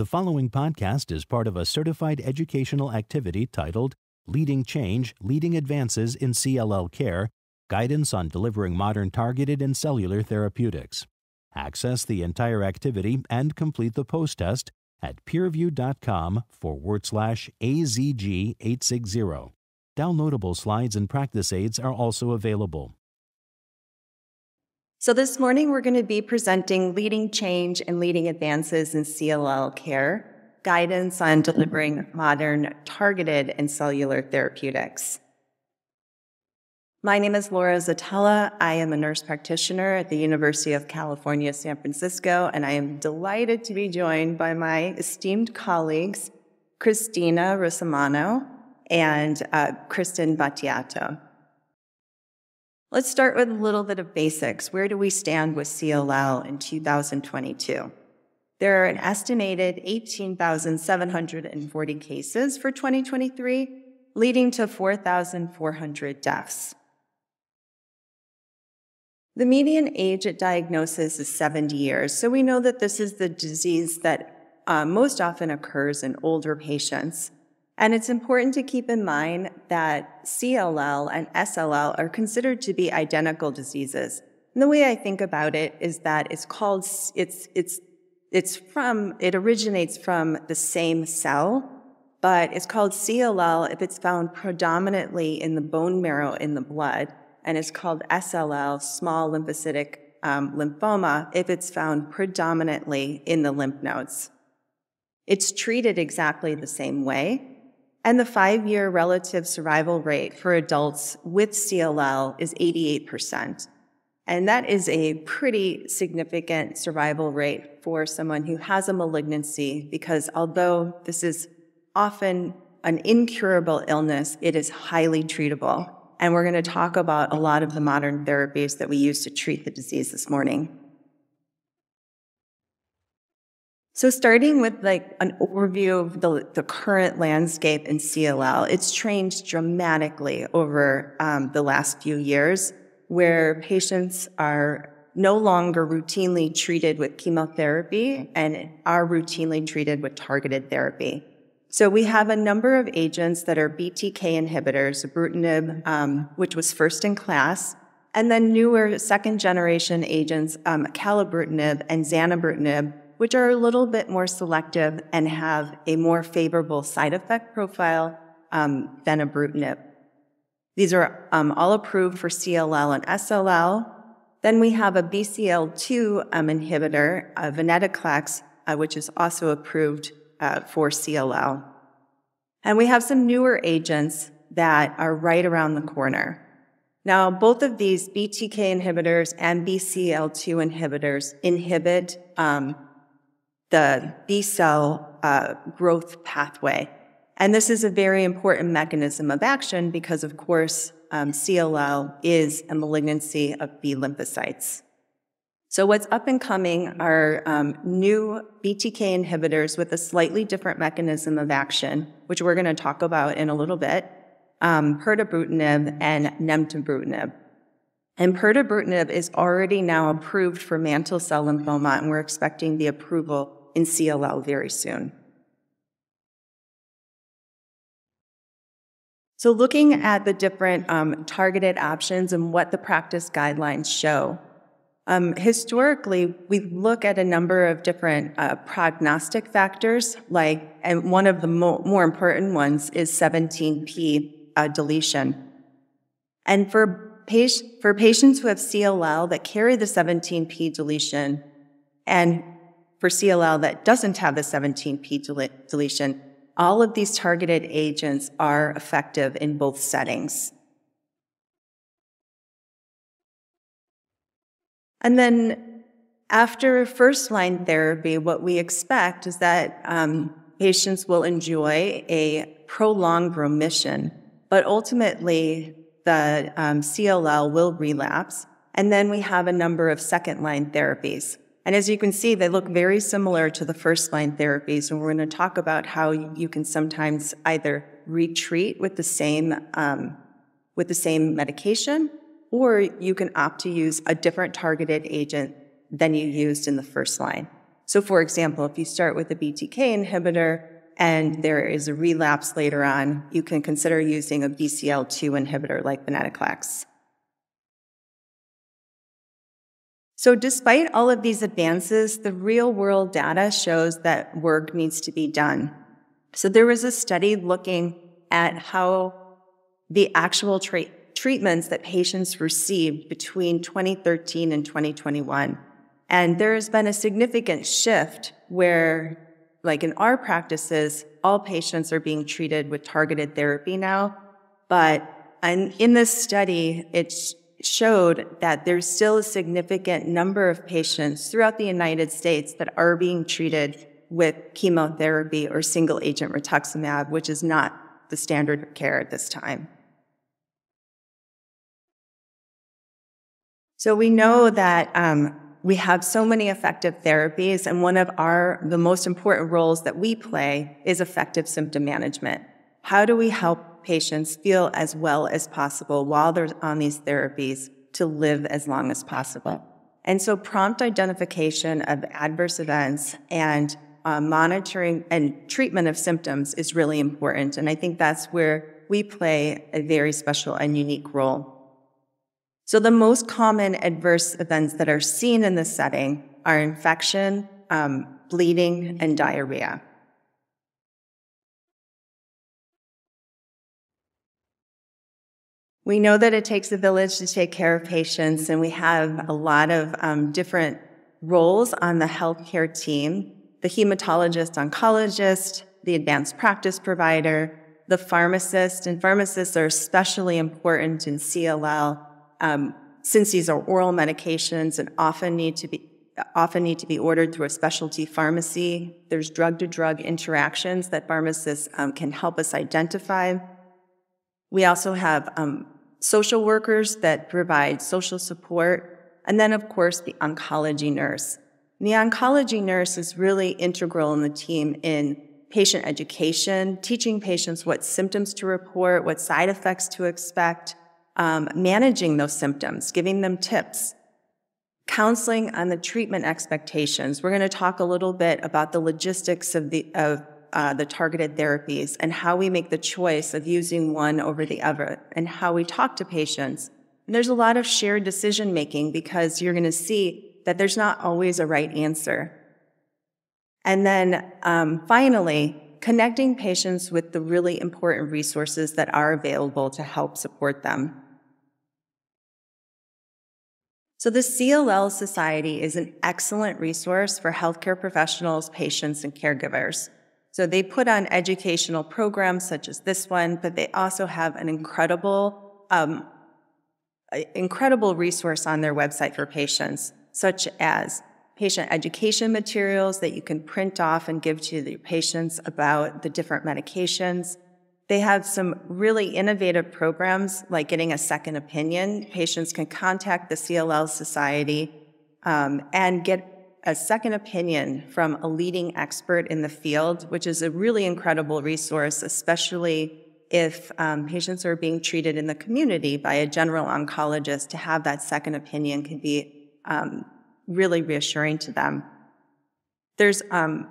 The following podcast is part of a certified educational activity titled Leading Change, Leading Advances in CLL Care Guidance on Delivering Modern Targeted and Cellular Therapeutics. Access the entire activity and complete the post test at peerview.com forward slash AZG860. Downloadable slides and practice aids are also available. So, this morning we're going to be presenting Leading Change and Leading Advances in CLL Care Guidance on Delivering Modern Targeted and Cellular Therapeutics. My name is Laura Zitella. I am a nurse practitioner at the University of California, San Francisco, and I am delighted to be joined by my esteemed colleagues, Christina Russomanno and uh, Kristen Battiato. Let's start with a little bit of basics. Where do we stand with CLL in 2022? There are an estimated 18,740 cases for 2023, leading to 4,400 deaths. The median age at diagnosis is 70 years, so we know that this is the disease that uh, most often occurs in older patients. And it's important to keep in mind that CLL and SLL are considered to be identical diseases. And the way I think about it is that it's called, it's, it's, it's from, it originates from the same cell, but it's called CLL if it's found predominantly in the bone marrow in the blood, and it's called SLL, small lymphocytic um, lymphoma, if it's found predominantly in the lymph nodes. It's treated exactly the same way, and the five year relative survival rate for adults with CLL is 88%. And that is a pretty significant survival rate for someone who has a malignancy because although this is often an incurable illness, it is highly treatable. And we're going to talk about a lot of the modern therapies that we use to treat the disease this morning. So starting with like an overview of the, the current landscape in CLL, it's changed dramatically over um, the last few years where patients are no longer routinely treated with chemotherapy and are routinely treated with targeted therapy. So we have a number of agents that are BTK inhibitors, ibrutinib, um, which was first in class, and then newer second generation agents, um, acalabrutinib and zanubrutinib, which are a little bit more selective and have a more favorable side effect profile um, than ibrutinib. These are um, all approved for CLL and SLL. Then we have a BCL2 um, inhibitor, uh, venetoclax, uh, which is also approved uh, for CLL. And we have some newer agents that are right around the corner. Now, both of these BTK inhibitors and BCL2 inhibitors inhibit um, the B cell uh, growth pathway. And this is a very important mechanism of action because, of course, um, CLL is a malignancy of B lymphocytes. So what's up and coming are um, new BTK inhibitors with a slightly different mechanism of action, which we're going to talk about in a little bit, um, and nemtabrutinib. And pirtobrutinib is already now approved for mantle cell lymphoma, and we're expecting the approval in CLL very soon. So, looking at the different um, targeted options and what the practice guidelines show, um, historically, we look at a number of different uh, prognostic factors, like, and one of the mo- more important ones is 17p uh, deletion. And for, pa- for patients who have CLL that carry the 17p deletion and for CLL that doesn't have the 17p del- deletion, all of these targeted agents are effective in both settings. And then after first line therapy, what we expect is that um, patients will enjoy a prolonged remission, but ultimately the um, CLL will relapse. And then we have a number of second line therapies. And as you can see, they look very similar to the first line therapies. And we're going to talk about how you can sometimes either retreat with the same, um, with the same medication, or you can opt to use a different targeted agent than you used in the first line. So, for example, if you start with a BTK inhibitor and there is a relapse later on, you can consider using a BCL2 inhibitor like venetoclax. So, despite all of these advances, the real world data shows that work needs to be done. So, there was a study looking at how the actual tra- treatments that patients received between 2013 and 2021. And there has been a significant shift where, like in our practices, all patients are being treated with targeted therapy now. But in this study, it showed that there's still a significant number of patients throughout the United States that are being treated with chemotherapy or single agent rituximab, which is not the standard of care at this time. So we know that um, we have so many effective therapies, and one of our the most important roles that we play is effective symptom management. How do we help patients feel as well as possible while they're on these therapies to live as long as possible? And so, prompt identification of adverse events and uh, monitoring and treatment of symptoms is really important. And I think that's where we play a very special and unique role. So the most common adverse events that are seen in this setting are infection, um, bleeding, and diarrhea. We know that it takes a village to take care of patients, and we have a lot of um, different roles on the healthcare team the hematologist oncologist, the advanced practice provider, the pharmacist, and pharmacists are especially important in CLL um, since these are oral medications and often need to be often need to be ordered through a specialty pharmacy. There's drug-to-drug interactions that pharmacists um, can help us identify. We also have um, social workers that provide social support, and then of course the oncology nurse. And the oncology nurse is really integral in the team in patient education, teaching patients what symptoms to report, what side effects to expect, um, managing those symptoms, giving them tips, counseling on the treatment expectations. We're going to talk a little bit about the logistics of the of uh, the targeted therapies and how we make the choice of using one over the other, and how we talk to patients. And there's a lot of shared decision making because you're going to see that there's not always a right answer. And then um, finally, connecting patients with the really important resources that are available to help support them. So, the CLL Society is an excellent resource for healthcare professionals, patients, and caregivers. So, they put on educational programs such as this one, but they also have an incredible, um, incredible resource on their website for patients, such as patient education materials that you can print off and give to your patients about the different medications they have some really innovative programs like getting a second opinion. Patients can contact the CLL Society um, and get a second opinion from a leading expert in the field, which is a really incredible resource, especially if um, patients are being treated in the community by a general oncologist. To have that second opinion can be um, really reassuring to them. There's um,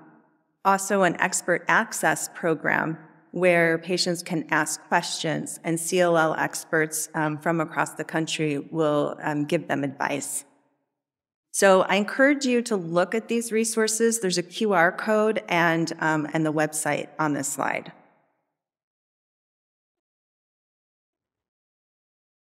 also an expert access program where patients can ask questions and CLL experts um, from across the country will um, give them advice. So I encourage you to look at these resources. There's a QR code and, um, and the website on this slide.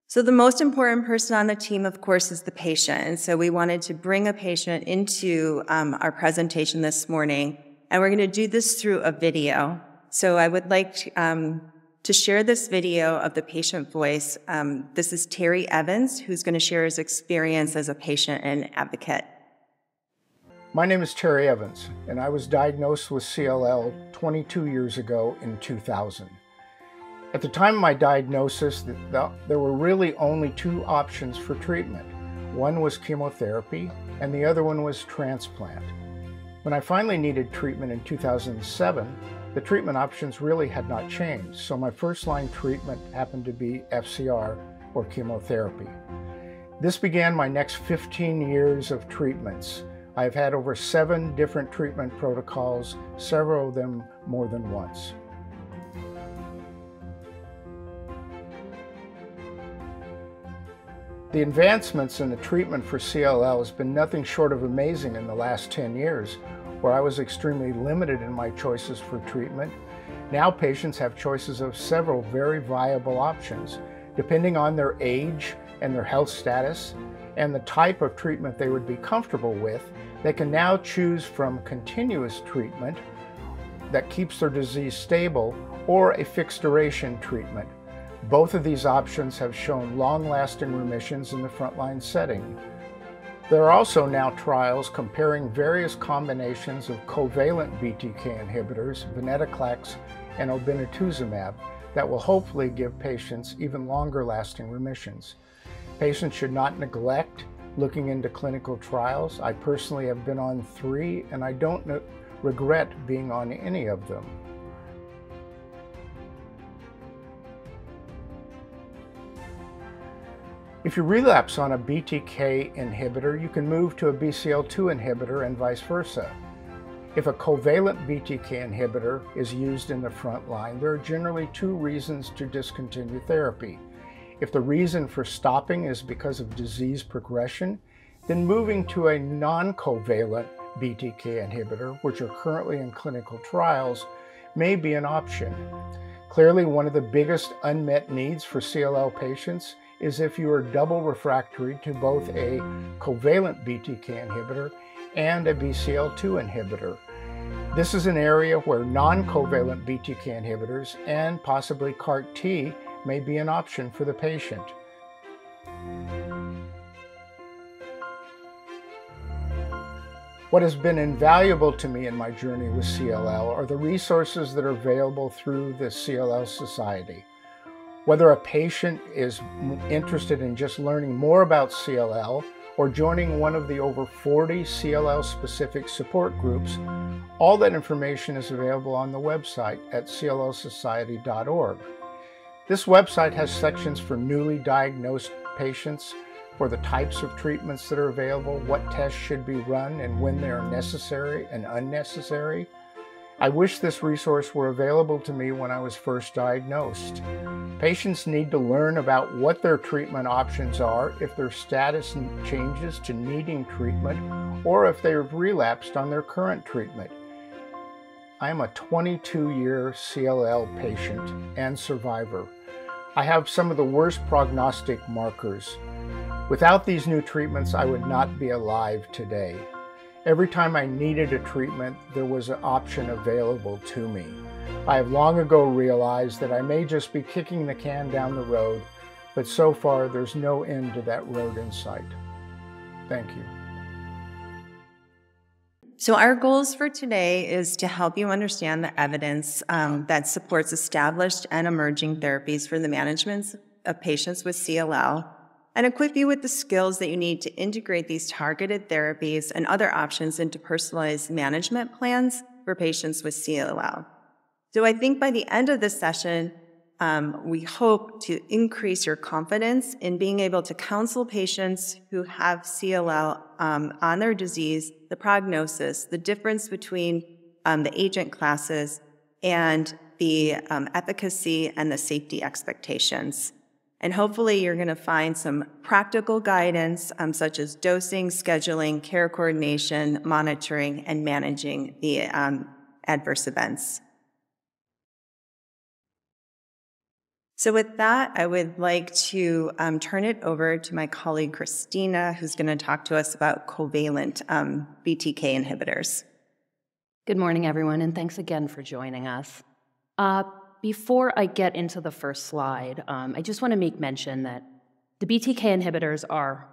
So the most important person on the team, of course, is the patient. And so we wanted to bring a patient into um, our presentation this morning. And we're going to do this through a video. So I would like um, to share this video of the patient voice. Um, this is Terry Evans, who's going to share his experience as a patient and advocate. My name is Terry Evans, and I was diagnosed with CLL 22 years ago in 2000. At the time of my diagnosis, there were really only two options for treatment. One was chemotherapy, and the other one was transplant. When I finally needed treatment in 2007, the treatment options really had not changed, so my first line treatment happened to be FCR or chemotherapy. This began my next 15 years of treatments. I have had over seven different treatment protocols, several of them more than once. The advancements in the treatment for CLL has been nothing short of amazing in the last 10 years, where I was extremely limited in my choices for treatment. Now patients have choices of several very viable options, depending on their age and their health status and the type of treatment they would be comfortable with. They can now choose from continuous treatment that keeps their disease stable or a fixed duration treatment. Both of these options have shown long-lasting remissions in the frontline setting. There are also now trials comparing various combinations of covalent BTK inhibitors, venetoclax and obinutuzumab, that will hopefully give patients even longer lasting remissions. Patients should not neglect looking into clinical trials. I personally have been on three and I don't regret being on any of them. If you relapse on a BTK inhibitor, you can move to a BCL2 inhibitor and vice versa. If a covalent BTK inhibitor is used in the front line, there are generally two reasons to discontinue therapy. If the reason for stopping is because of disease progression, then moving to a non-covalent BTK inhibitor, which are currently in clinical trials, may be an option. Clearly, one of the biggest unmet needs for CLL patients is if you are double refractory to both a covalent BTK inhibitor and a BCL2 inhibitor. This is an area where non-covalent BTK inhibitors and possibly CAR-T may be an option for the patient. What has been invaluable to me in my journey with CLL are the resources that are available through the CLL Society. Whether a patient is interested in just learning more about CLL or joining one of the over 40 CLL specific support groups, all that information is available on the website at cllsociety.org. This website has sections for newly diagnosed patients, for the types of treatments that are available, what tests should be run, and when they are necessary and unnecessary. I wish this resource were available to me when I was first diagnosed. Patients need to learn about what their treatment options are if their status changes to needing treatment or if they have relapsed on their current treatment. I am a 22 year CLL patient and survivor. I have some of the worst prognostic markers. Without these new treatments, I would not be alive today. Every time I needed a treatment, there was an option available to me. I have long ago realized that I may just be kicking the can down the road, but so far there's no end to that road in sight. Thank you. So, our goals for today is to help you understand the evidence um, that supports established and emerging therapies for the management of patients with CLL and equip you with the skills that you need to integrate these targeted therapies and other options into personalized management plans for patients with CLL. So I think by the end of this session, um, we hope to increase your confidence in being able to counsel patients who have CLL um, on their disease, the prognosis, the difference between um, the agent classes, and the um, efficacy and the safety expectations. And hopefully, you're going to find some practical guidance, um, such as dosing, scheduling, care coordination, monitoring, and managing the um, adverse events. So, with that, I would like to um, turn it over to my colleague Christina, who's going to talk to us about covalent um, BTK inhibitors. Good morning, everyone, and thanks again for joining us. Uh, before I get into the first slide, um, I just want to make mention that the BTK inhibitors are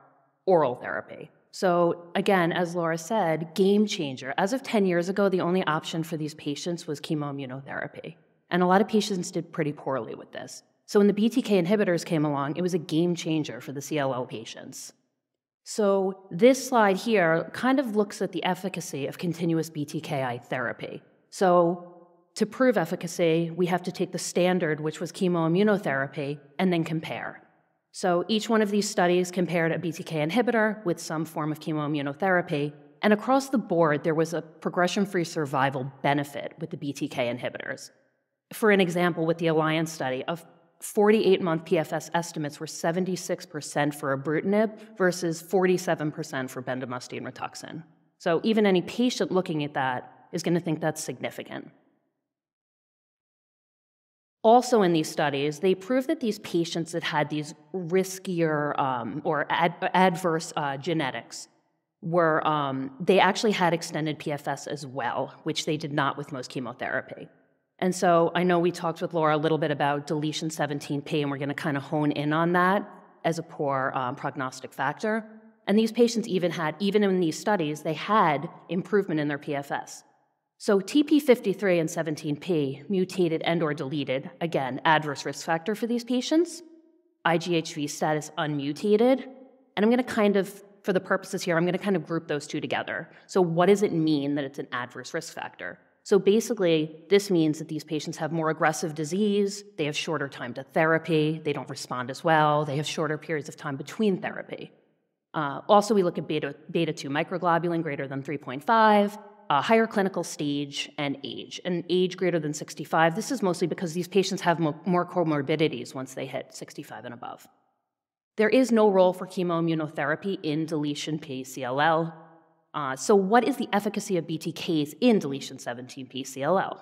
oral therapy. So, again, as Laura said, game changer. As of 10 years ago, the only option for these patients was chemoimmunotherapy. And a lot of patients did pretty poorly with this. So, when the BTK inhibitors came along, it was a game changer for the CLL patients. So, this slide here kind of looks at the efficacy of continuous BTKI therapy. So, to prove efficacy, we have to take the standard, which was chemoimmunotherapy, and then compare. So each one of these studies compared a BTK inhibitor with some form of chemoimmunotherapy, and across the board, there was a progression free survival benefit with the BTK inhibitors. For an example, with the Alliance study, of 48 month PFS estimates were 76% for ibrutinib versus 47% for bendamustine rituxan. So even any patient looking at that is going to think that's significant. Also, in these studies, they proved that these patients that had these riskier um, or ad adverse uh, genetics were, um, they actually had extended PFS as well, which they did not with most chemotherapy. And so I know we talked with Laura a little bit about deletion 17p, and we're going to kind of hone in on that as a poor um, prognostic factor. And these patients even had, even in these studies, they had improvement in their PFS. So TP53 and 17p mutated and or deleted, again, adverse risk factor for these patients. IGHV status unmutated. And I'm going to kind of, for the purposes here, I'm going to kind of group those two together. So what does it mean that it's an adverse risk factor? So basically, this means that these patients have more aggressive disease, they have shorter time to therapy, they don't respond as well, they have shorter periods of time between therapy. Uh, also, we look at beta, beta 2 microglobulin greater than 3.5, uh, higher clinical stage and age. And age greater than 65, this is mostly because these patients have mo more comorbidities once they hit 65 and above. There is no role for chemoimmunotherapy in deletion P-CLL. Uh, so what is the efficacy of BTKs in deletion 17p-CLL?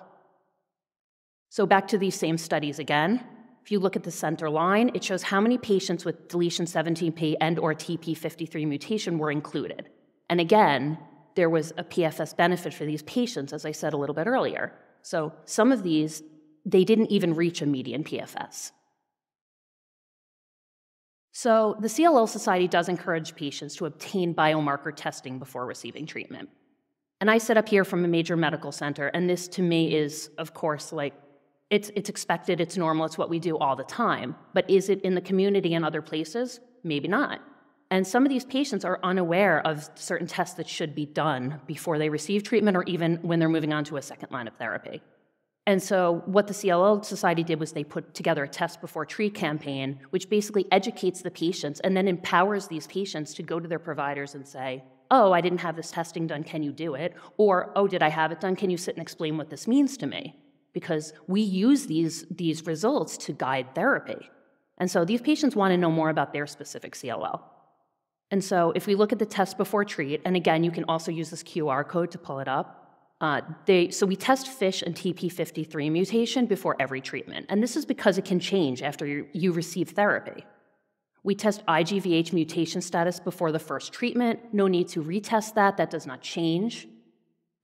So back to these same studies again. If you look at the center line, it shows how many patients with deletion 17p and or TP53 mutation were included. And again, there was a PFS benefit for these patients, as I said a little bit earlier. So some of these, they didn't even reach a median PFS. So the CLL Society does encourage patients to obtain biomarker testing before receiving treatment. And I sit up here from a major medical center, and this to me is, of course, like it's, it's expected, it's normal, it's what we do all the time. But is it in the community and other places? Maybe not. And some of these patients are unaware of certain tests that should be done before they receive treatment or even when they're moving on to a second line of therapy. And so, what the CLL Society did was they put together a test before treat campaign, which basically educates the patients and then empowers these patients to go to their providers and say, Oh, I didn't have this testing done, can you do it? Or, Oh, did I have it done? Can you sit and explain what this means to me? Because we use these, these results to guide therapy. And so, these patients want to know more about their specific CLL. And so if we look at the test before treat, and again, you can also use this QR code to pull it up. Uh, they, so we test FISH and TP53 mutation before every treatment, and this is because it can change after you, you receive therapy. We test IGVH mutation status before the first treatment. No need to retest that, that does not change.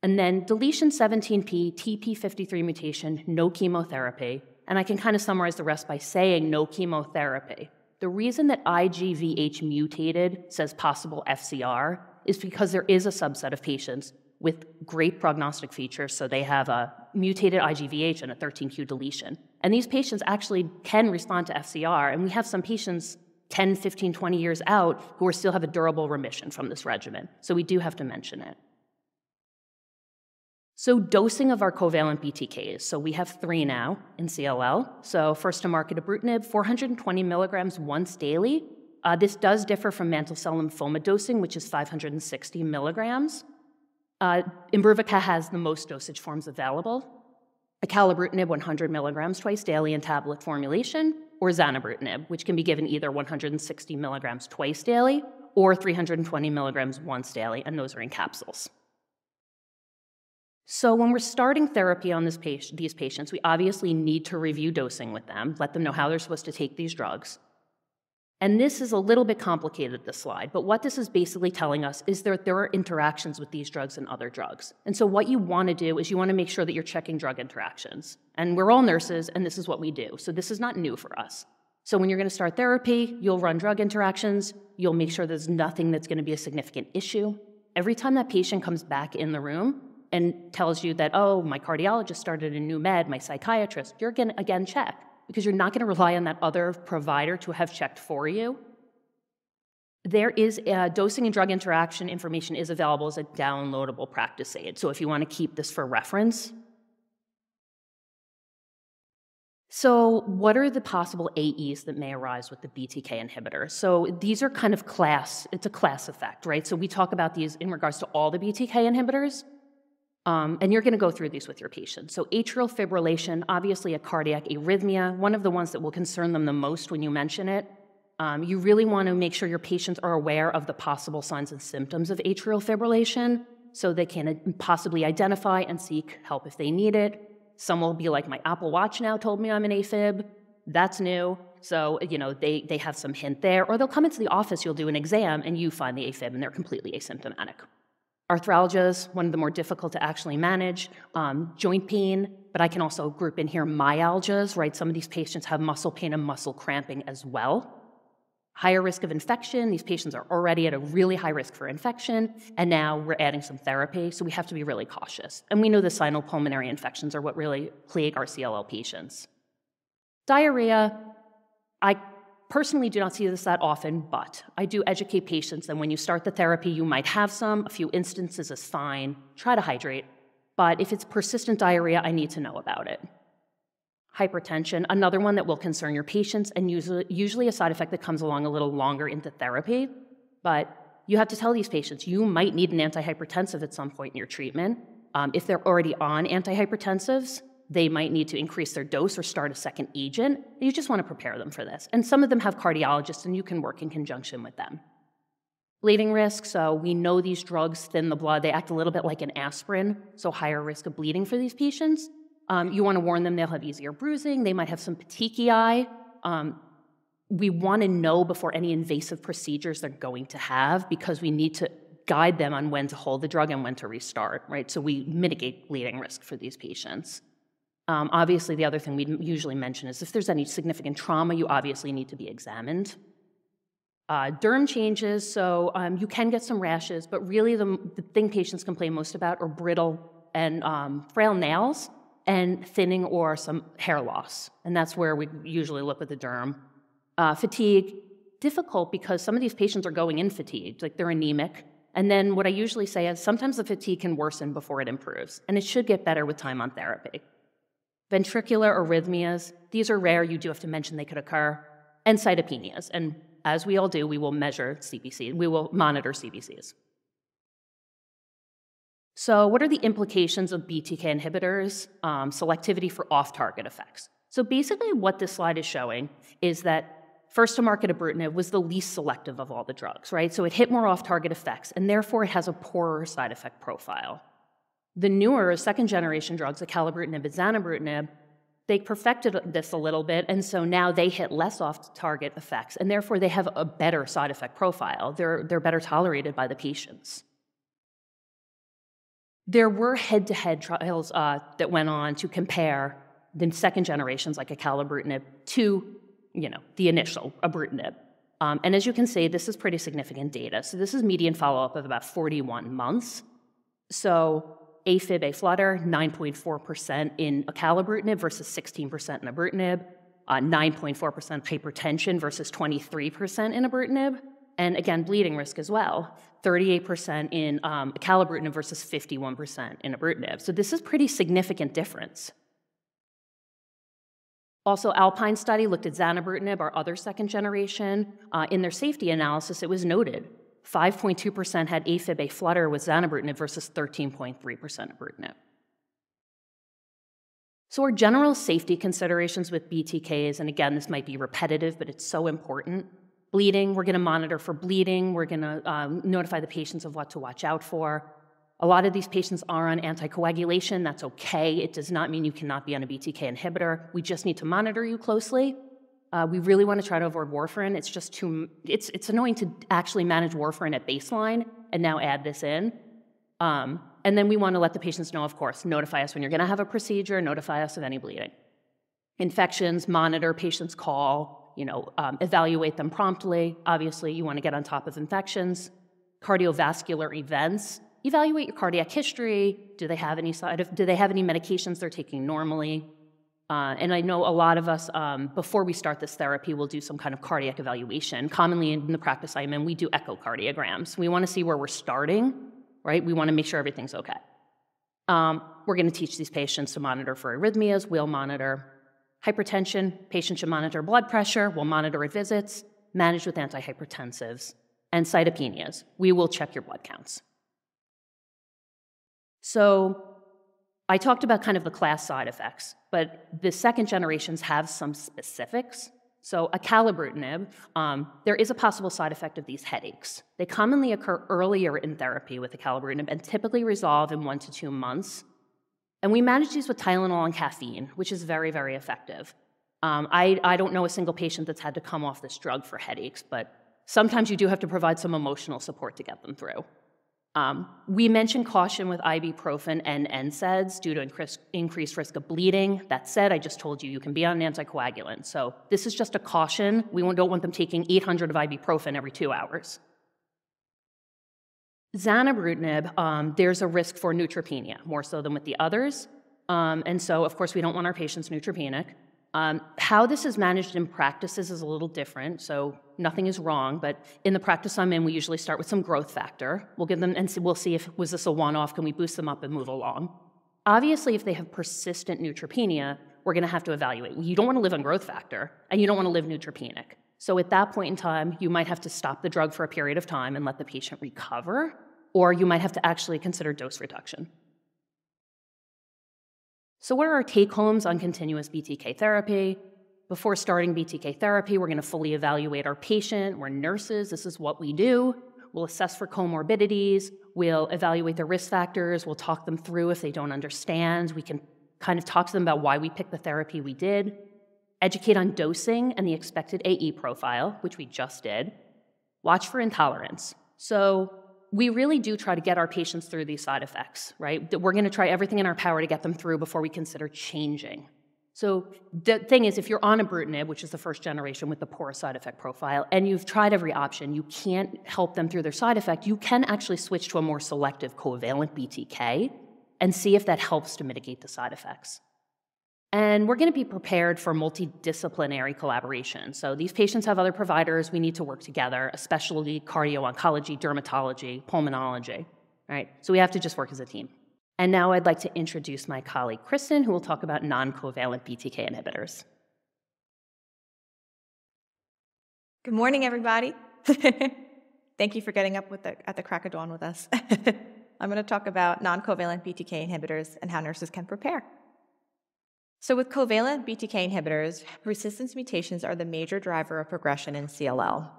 And then deletion 17p, TP53 mutation, no chemotherapy. And I can kind of summarize the rest by saying no chemotherapy. The reason that IGVH mutated says possible FCR is because there is a subset of patients with great prognostic features, so they have a mutated IGVH and a 13q deletion. And these patients actually can respond to FCR, and we have some patients 10, 15, 20 years out who still have a durable remission from this regimen. So we do have to mention it. So dosing of our covalent BTKs. So we have three now in CLL. So first to market ibrutinib, 420 milligrams once daily. Uh, this does differ from mantle cell lymphoma dosing, which is 560 milligrams. Uh, Imbruvica has the most dosage forms available. Acalabrutinib, 100 milligrams twice daily in tablet formulation, or zanubrutinib, which can be given either 160 milligrams twice daily or 320 milligrams once daily, and those are in capsules. So when we're starting therapy on patient, these patients, we obviously need to review dosing with them, let them know how they're supposed to take these drugs. And this is a little bit complicated, this slide, but what this is basically telling us is that there are interactions with these drugs and other drugs. And so what you want to do is you want to make sure that you're checking drug interactions. And we're all nurses, and this is what we do. So this is not new for us. So when you're going to start therapy, you'll run drug interactions, you'll make sure there's nothing that's going to be a significant issue. Every time that patient comes back in the room, and tells you that, oh, my cardiologist started a new med, my psychiatrist, you're going to again check because you're not going to rely on that other provider to have checked for you. There is uh, dosing and drug interaction information is available as a downloadable practice aid. So if you want to keep this for reference, So, what are the possible AEs that may arise with the BTK inhibitor? So, these are kind of class, it's a class effect, right? So, we talk about these in regards to all the BTK inhibitors, um, and you're going to go through these with your patients. So, atrial fibrillation, obviously a cardiac arrhythmia, one of the ones that will concern them the most when you mention it. Um, you really want to make sure your patients are aware of the possible signs and symptoms of atrial fibrillation so they can possibly identify and seek help if they need it. Some will be like, my Apple Watch now told me I'm an AFib. That's new. So, you know, they, they have some hint there. Or they'll come into the office, you'll do an exam, and you find the AFib, and they're completely asymptomatic. Arthralgia is one of the more difficult to actually manage. Um, joint pain, but I can also group in here myalgias, right? Some of these patients have muscle pain and muscle cramping as well higher risk of infection. These patients are already at a really high risk for infection, and now we're adding some therapy, so we have to be really cautious. And we know the sinopulmonary infections are what really plague our CLL patients. Diarrhea, I personally do not see this that often, but I do educate patients that when you start the therapy, you might have some. A few instances is fine. Try to hydrate. But if it's persistent diarrhea, I need to know about it hypertension, another one that will concern your patients, and usually, usually a side effect that comes along a little longer into therapy. But you have to tell these patients you might need an antihypertensive at some point in your treatment. Um, if they're already on antihypertensives, they might need to increase their dose or start a second agent. You just want to prepare them for this. And some of them have cardiologists, and you can work in conjunction with them. Bleeding risk, so we know these drugs thin the blood. They act a little bit like an aspirin, so higher risk of bleeding for these patients. Um, you want to warn them they'll have easier bruising, they might have some petechiae. Um, we want to know before any invasive procedures they're going to have because we need to guide them on when to hold the drug and when to restart, right? So we mitigate bleeding risk for these patients. Um, obviously, the other thing we usually mention is if there's any significant trauma, you obviously need to be examined. Uh, derm changes, so um, you can get some rashes, but really the, the, thing patients complain most about are brittle and um, frail nails and thinning or some hair loss. And that's where we usually look with the derm. Uh, fatigue, difficult because some of these patients are going in fatigued, like they're anemic. And then what I usually say is sometimes the fatigue can worsen before it improves, and it should get better with time on therapy. Ventricular arrhythmias, these are rare, you do have to mention they could occur, and cytopenias. And as we all do, we will measure CBC, we will monitor CBCs. So, what are the implications of BTK inhibitors, um, selectivity for off target effects? So, basically, what this slide is showing is that first to market ibrutinib was the least selective of all the drugs, right? So, it hit more off target effects, and therefore it has a poorer side effect profile. The newer second generation drugs, acalabrutinib and zanubrutinib, they perfected this a little bit, and so now they hit less off target effects, and therefore they have a better side effect profile. They're, they're better tolerated by the patients. There were head to head trials uh, that went on to compare the second generations like acalabrutinib to you know, the initial ibrutinib. Um, and as you can see, this is pretty significant data. So this is median follow-up of about 41 months. So AFib, aflutter, 9.4% in acalabrutinib versus 16% in ibrutinib, uh, 9.4% hypertension versus 23% in ibrutinib, and again, bleeding risk as well. 38% in um, acalabrutinib versus 51% in ibrutinib. So this is pretty significant difference. Also, Alpine study looked at zanubrutinib, our other second generation. Uh, in their safety analysis, it was noted 5.2% had AFib, a flutter with zanubrutinib versus 13.3% ibrutinib. So, our general safety considerations with BTKs, and again, this might be repetitive, but it's so important. Bleeding, we're going to monitor for bleeding. We're going to um, notify the patients of what to watch out for. A lot of these patients are on anticoagulation. That's okay. It does not mean you cannot be on a BTK inhibitor. We just need to monitor you closely. Uh, we really want to try to avoid warfarin. It's just too, it's, it's annoying to actually manage warfarin at baseline and now add this in. Um, and then we want to let the patients know, of course, notify us when you're going to have a procedure, notify us of any bleeding. Infections, monitor, patients call, you know, um, evaluate them promptly. Obviously, you want to get on top of infections, cardiovascular events. Evaluate your cardiac history. Do they have any side of, do they have any medications they're taking normally? Uh, and I know a lot of us, um, before we start this therapy, will do some kind of cardiac evaluation. Commonly in the practice I'm in, we do echocardiograms. We want to see where we're starting, right? We want to make sure everything's okay. Um, we're going to teach these patients to monitor for arrhythmias. We'll monitor Hypertension, patients should monitor blood pressure, we'll monitor at visits, manage with antihypertensives. And cytopenias, we will check your blood counts. So I talked about kind of the class side effects, but the second generations have some specifics. So acalabrutinib, um, there is a possible side effect of these headaches. They commonly occur earlier in therapy with acalabrutinib and typically resolve in one to two months. And we manage these with Tylenol and caffeine, which is very, very effective. Um, I, I don't know a single patient that's had to come off this drug for headaches, but sometimes you do have to provide some emotional support to get them through. Um, we mentioned caution with ibuprofen and NSAIDs due to increase, increased risk of bleeding. That said, I just told you you can be on an anticoagulant. So this is just a caution. We don't want them taking 800 of ibuprofen every two hours. Zanubrutinib, um, there's a risk for neutropenia, more so than with the others. Um, and so, of course, we don't want our patients neutropenic. Um, how this is managed in practices is a little different, so nothing is wrong, but in the practice I'm in, we usually start with some growth factor. We'll give them, and we'll see if, was this a one-off, can we boost them up and move along? Obviously, if they have persistent neutropenia, we're gonna have to evaluate. You don't wanna live on growth factor, and you don't wanna live neutropenic. So at that point in time, you might have to stop the drug for a period of time and let the patient recover, or you might have to actually consider dose reduction. So, what are our take homes on continuous BTK therapy? Before starting BTK therapy, we're going to fully evaluate our patient. We're nurses, this is what we do. We'll assess for comorbidities, we'll evaluate their risk factors, we'll talk them through if they don't understand. We can kind of talk to them about why we picked the therapy we did, educate on dosing and the expected AE profile, which we just did, watch for intolerance. So, we really do try to get our patients through these side effects, right? We're going to try everything in our power to get them through before we consider changing. So the thing is, if you're on ibrutinib, which is the first generation with the poor side effect profile, and you've tried every option, you can't help them through their side effect, you can actually switch to a more selective covalent BTK and see if that helps to mitigate the side effects. And we're going to be prepared for multidisciplinary collaboration. So these patients have other providers. We need to work together, especially cardio oncology, dermatology, pulmonology, right? So we have to just work as a team. And now I'd like to introduce my colleague Kristen, who will talk about non-covalent BTK inhibitors. Good morning, everybody. Thank you for getting up the, at the crack of dawn with us. I'm going to talk about non-covalent BTK inhibitors and how nurses can prepare. So, with covalent BTK inhibitors, resistance mutations are the major driver of progression in CLL.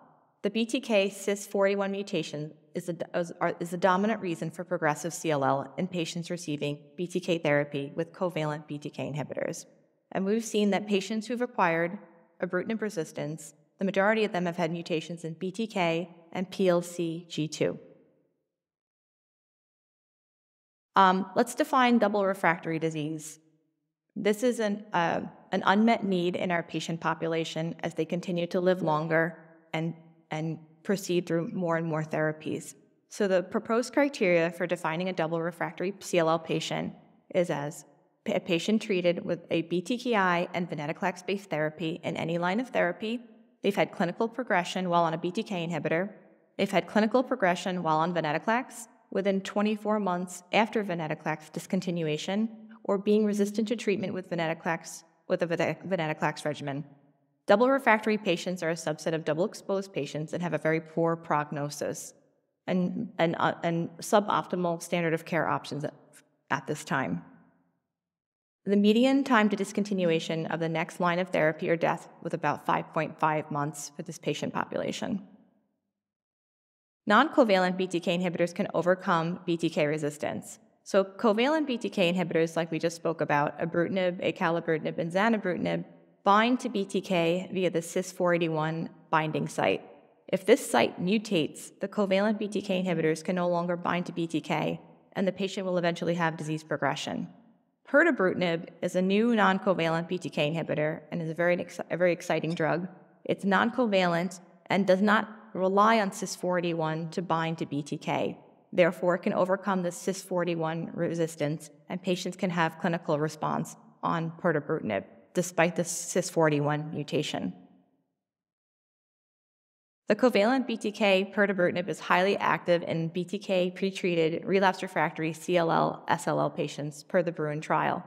The BTK CYS41 mutation is the, is the dominant reason for progressive CLL in patients receiving BTK therapy with covalent BTK inhibitors. And we've seen that patients who've acquired ibrutinib resistance, the majority of them have had mutations in BTK and PLCG2. Um, let's define double refractory disease. This is an, uh, an unmet need in our patient population as they continue to live longer and, and proceed through more and more therapies. So, the proposed criteria for defining a double refractory CLL patient is as a patient treated with a BTKI and venetoclax based therapy in any line of therapy. They've had clinical progression while on a BTK inhibitor. They've had clinical progression while on venetoclax within 24 months after venetoclax discontinuation or being resistant to treatment with venetoclax with a venetoclax regimen. Double refractory patients are a subset of double exposed patients and have a very poor prognosis and, and, uh, and suboptimal standard of care options at, at this time. The median time to discontinuation of the next line of therapy or death was about 5.5 months for this patient population. Non covalent BTK inhibitors can overcome BTK resistance. So covalent BTK inhibitors, like we just spoke about, ibrutinib, acalabrutinib, and zanubrutinib, bind to BTK via the cis481 binding site. If this site mutates, the covalent BTK inhibitors can no longer bind to BTK, and the patient will eventually have disease progression. Pirtobrutinib is a new non-covalent BTK inhibitor and is a very, a very exciting drug. It's non-covalent and does not rely on cis481 to bind to BTK. Therefore, it can overcome the cis41 resistance, and patients can have clinical response on pirtobrutinib despite the CYS41 mutation. The covalent BTK pirtobrutinib is highly active in BTK pretreated relapsed refractory CLL SLL patients per the Bruin trial.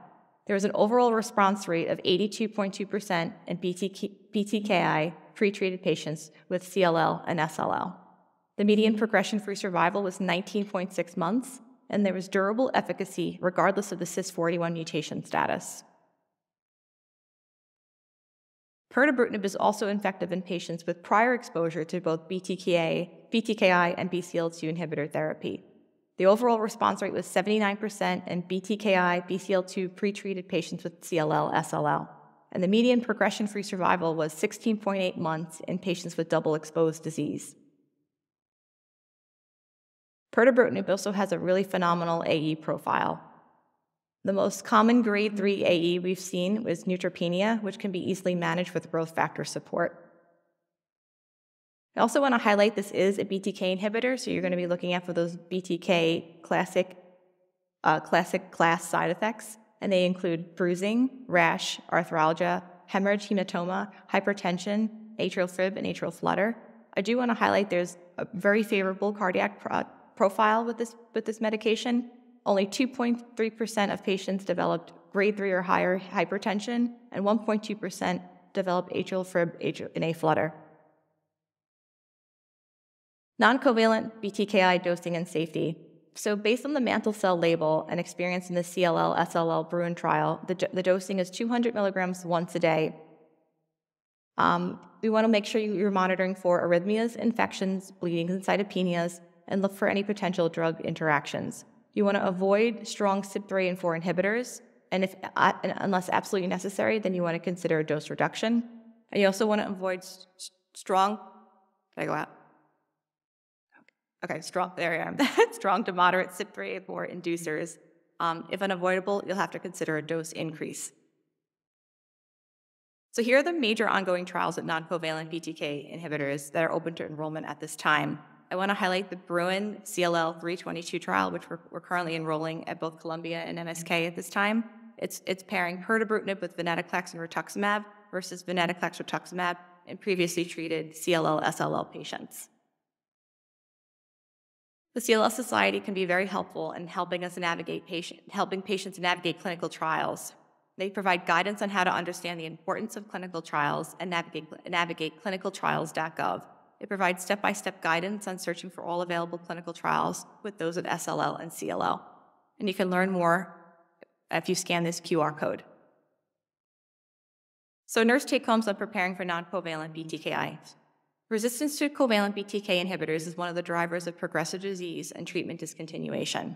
there was an overall response rate of 82.2% in BTK, BTKI pretreated patients with CLL and SLL. The median progression free survival was 19.6 months, and there was durable efficacy regardless of the CYS41 mutation status. Pirtobrutinib is also effective in patients with prior exposure to both BTKA, BTKI and BCL2 inhibitor therapy. The overall response rate was 79% in BTKI, BCL2 pretreated patients with CLL, SLL. And the median progression free survival was 16.8 months in patients with double exposed disease. Pirtobrutinib also has a really phenomenal AE profile. The most common grade 3 AE we've seen was neutropenia, which can be easily managed with growth factor support. I also want to highlight this is a BTK inhibitor, so you're going to be looking out for those BTK classic, uh, classic class side effects, and they include bruising, rash, arthralgia, hemorrhage, hematoma, hypertension, atrial fib, and atrial flutter. I do want to highlight there's a very favorable cardiac pro- profile with this with this medication. Only 2.3% of patients developed grade 3 or higher hypertension, and 1.2% developed atrial fib a flutter. Non-covalent BTKI dosing and safety. So based on the mantle cell label and experience in the CLL SLL Bruin trial, the, the dosing is 200 milligrams once a day. Um, we want to make sure you're monitoring for arrhythmias, infections, bleedings, and cytopenias, and look for any potential drug interactions. You want to avoid strong CYP3 and 4 inhibitors, and if uh, unless absolutely necessary, then you want to consider a dose reduction. And you also want to avoid strong. Can I go out? Okay, strong, there I am. strong to moderate CYP3 and 4 inducers. Um, if unavoidable, you'll have to consider a dose increase. So here are the major ongoing trials of non-covalent BTK inhibitors that are open to enrollment at this time. I want to highlight the Bruin CLL 322 trial, which we're, we're, currently enrolling at both Columbia and MSK at this time. It's, it's pairing pirtobrutinib with venetoclax and rituximab versus venetoclax rituximab in previously treated CLL SLL patients. The CLL Society can be very helpful in helping us navigate patient, helping patients navigate clinical trials. They provide guidance on how to understand the importance of clinical trials and navigate, navigate clinicaltrials.gov. It provides step by step guidance on searching for all available clinical trials with those of SLL and CLL. And you can learn more if you scan this QR code. So, nurse take homes on preparing for non covalent BTKI. Resistance to covalent BTK inhibitors is one of the drivers of progressive disease and treatment discontinuation.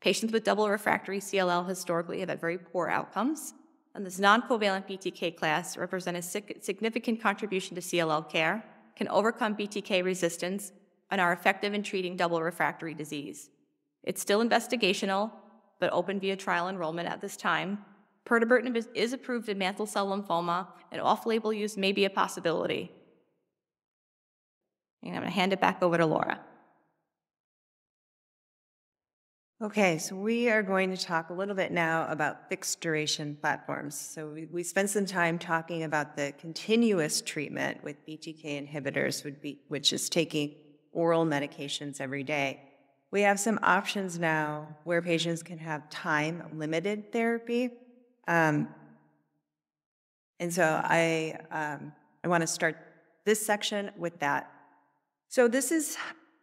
Patients with double refractory CLL historically have had very poor outcomes, and this non covalent BTK class represents a significant contribution to CLL care, can overcome BTK resistance, and are effective in treating double refractory disease. It's still investigational, but open via trial enrollment at this time. Pirtobrutinib is, approved in mantle cell lymphoma, and off label use may be a possibility. And I'm going to hand it back over to Laura. Okay, so we are going to talk a little bit now about fixed duration platforms. So we, we spent some time talking about the continuous treatment with BTK inhibitors, would be, which is taking oral medications every day. We have some options now where patients can have time limited therapy. Um, and so I, um, I want to start this section with that. So this is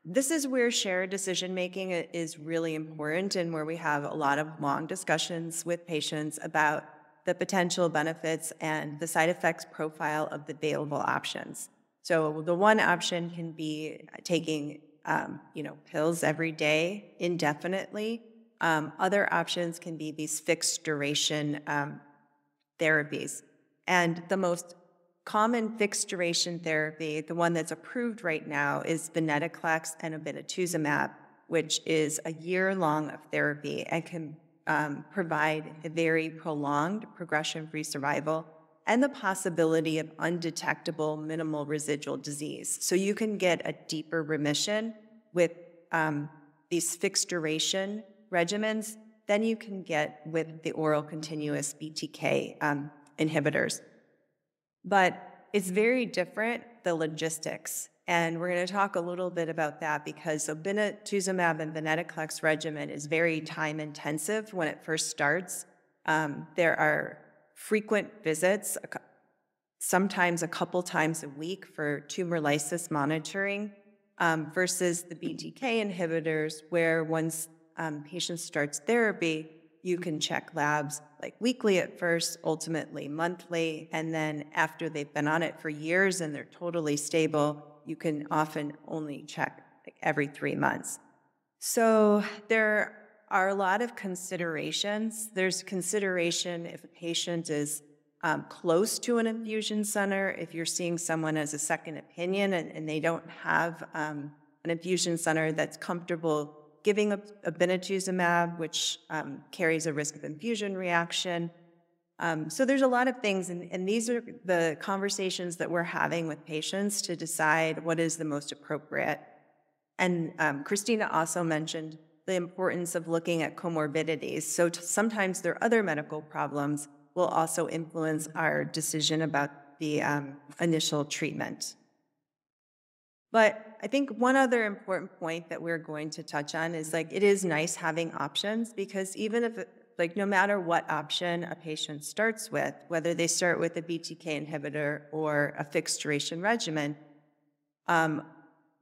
this is where shared decision making is really important and where we have a lot of long discussions with patients about the potential benefits and the side effects profile of the available options. So the one option can be taking um, you know pills every day indefinitely. Um, other options can be these fixed duration um, therapies. And the most common fixed duration therapy, the one that's approved right now, is venetoclax and obinutuzumab, which is a year long of therapy and can um, provide a very prolonged progression free survival and the possibility of undetectable minimal residual disease. So you can get a deeper remission with um, these fixed duration regimens than you can get with the oral continuous BTK um, inhibitors. But it's very different, the logistics. And we're going to talk a little bit about that because obinutuzumab and venetoclax regimen is very time intensive when it first starts. Um, there are frequent visits, sometimes a couple times a week for tumor lysis monitoring, um, versus the BTK inhibitors, where once um, patient starts therapy, you can check labs like weekly at first, ultimately monthly, and then after they've been on it for years and they're totally stable, you can often only check like every three months. So there are a lot of considerations. There's consideration if a patient is um, close to an infusion center, if you're seeing someone as a second opinion and, and they don't have um, an infusion center that's comfortable giving obinutuzumab, which um, carries a risk of infusion reaction. Um, so there's a lot of things, and, and, these are the conversations that we're having with patients to decide what is the most appropriate. And um, Christina also mentioned the importance of looking at comorbidities. So sometimes there are other medical problems will also influence our decision about the um, initial treatment. But I think one other important point that we're going to touch on is like it is nice having options because even if like no matter what option a patient starts with, whether they start with a BTK inhibitor or a fixed duration regimen, um,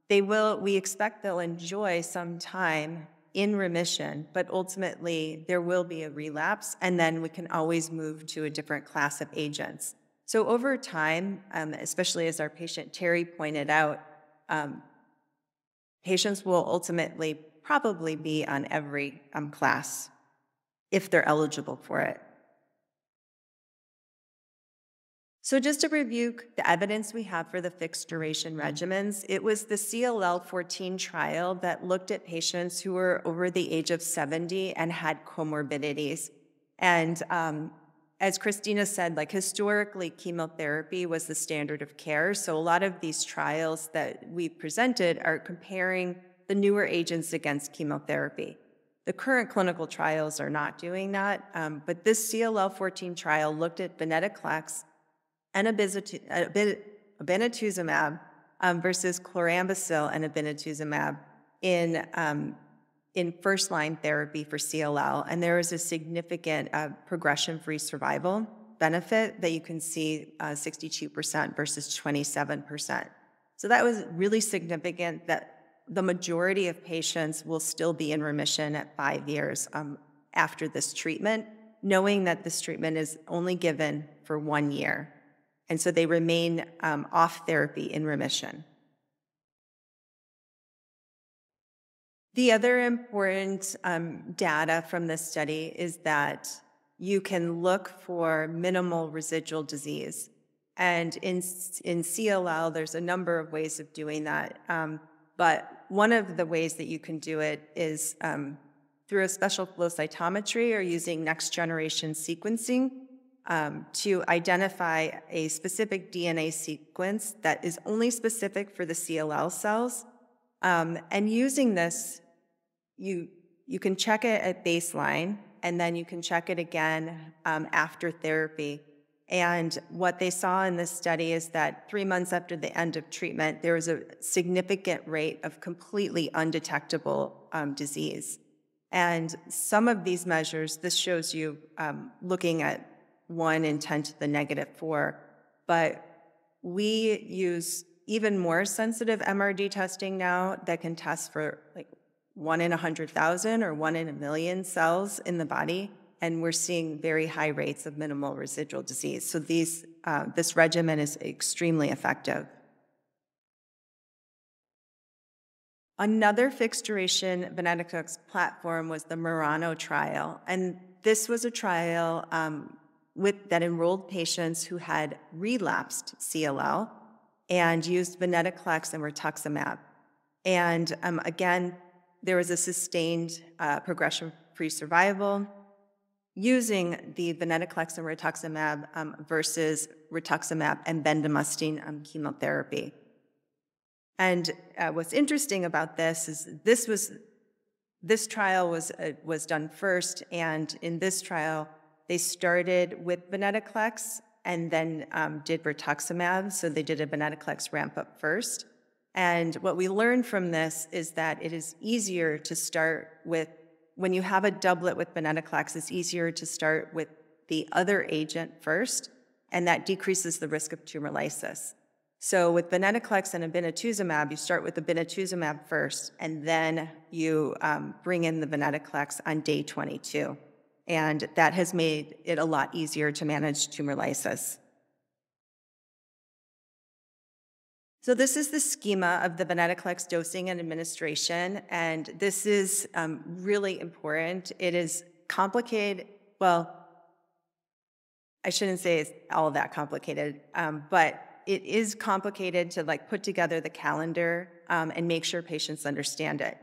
they will. We expect they'll enjoy some time in remission, but ultimately there will be a relapse, and then we can always move to a different class of agents. So over time, um, especially as our patient Terry pointed out, um, patients will ultimately probably be on every um, class if they're eligible for it. So, just to review the evidence we have for the fixed duration regimens, it was the CLL 14 trial that looked at patients who were over the age of 70 and had comorbidities. And um, as Christina said, like historically, chemotherapy was the standard of care. So a lot of these trials that we presented are comparing the newer agents against chemotherapy. The current clinical trials are not doing that, um, but this CLL14 trial looked at venetoclax and obinutuzumab um, versus chlorambucil and obinutuzumab in um, in first line therapy for CLL, and there is a significant uh, progression free survival benefit that you can see uh, 62% versus 27%. So that was really significant that the majority of patients will still be in remission at five years um, after this treatment, knowing that this treatment is only given for one year. And so they remain um, off therapy in remission. The other important um, data from this study is that you can look for minimal residual disease. And in, in CLL, there's a number of ways of doing that. Um, but one of the ways that you can do it is um, through a special flow cytometry or using next generation sequencing um, to identify a specific DNA sequence that is only specific for the CLL cells um, and using this, you, you can check it at baseline, and then you can check it again um, after therapy. And what they saw in this study is that three months after the end of treatment, there was a significant rate of completely undetectable um, disease. And some of these measures, this shows you um, looking at one in 10 to the negative four, but we use even more sensitive MRD testing now that can test for like one in a 100,000 or one in a million cells in the body. And we're seeing very high rates of minimal residual disease. So these, uh, this regimen is extremely effective. Another fixed duration venetoclax platform was the Murano trial. And this was a trial um, with, that enrolled patients who had relapsed CLL and used venetoclax and rituximab. And um, again, there was a sustained uh, progression-free survival using the venetoclax and rituximab um, versus rituximab and bendamustine um, chemotherapy. And uh, what's interesting about this is this was this trial was uh, was done first, and in this trial they started with venetoclax and then um, did rituximab. So they did a venetoclax ramp up first. And what we learned from this is that it is easier to start with when you have a doublet with venetoclax, it's easier to start with the other agent first, and that decreases the risk of tumor lysis. So with venetoclax and obinutuzumab, you start with the obinutuzumab first, and then you um, bring in the venetoclax on day 22. And that has made it a lot easier to manage tumor lysis. So this is the schema of the venetoclax dosing and administration, and this is um, really important. It is complicated. Well, I shouldn't say it's all that complicated, um, but it is complicated to like put together the calendar um, and make sure patients understand it.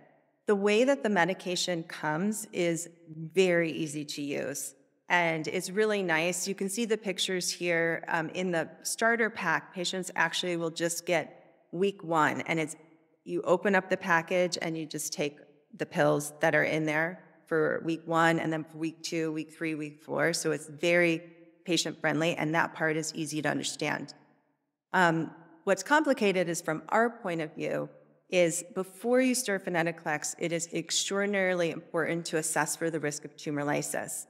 The way that the medication comes is very easy to use. And it's really nice. You can see the pictures here um, in the starter pack. Patients actually will just get week one, and it's you open up the package and you just take the pills that are in there for week one, and then for week two, week three, week four. So it's very patient friendly, and that part is easy to understand. Um, what's complicated is from our point of view, is before you start venetoclax, it is extraordinarily important to assess for the risk of tumor lysis.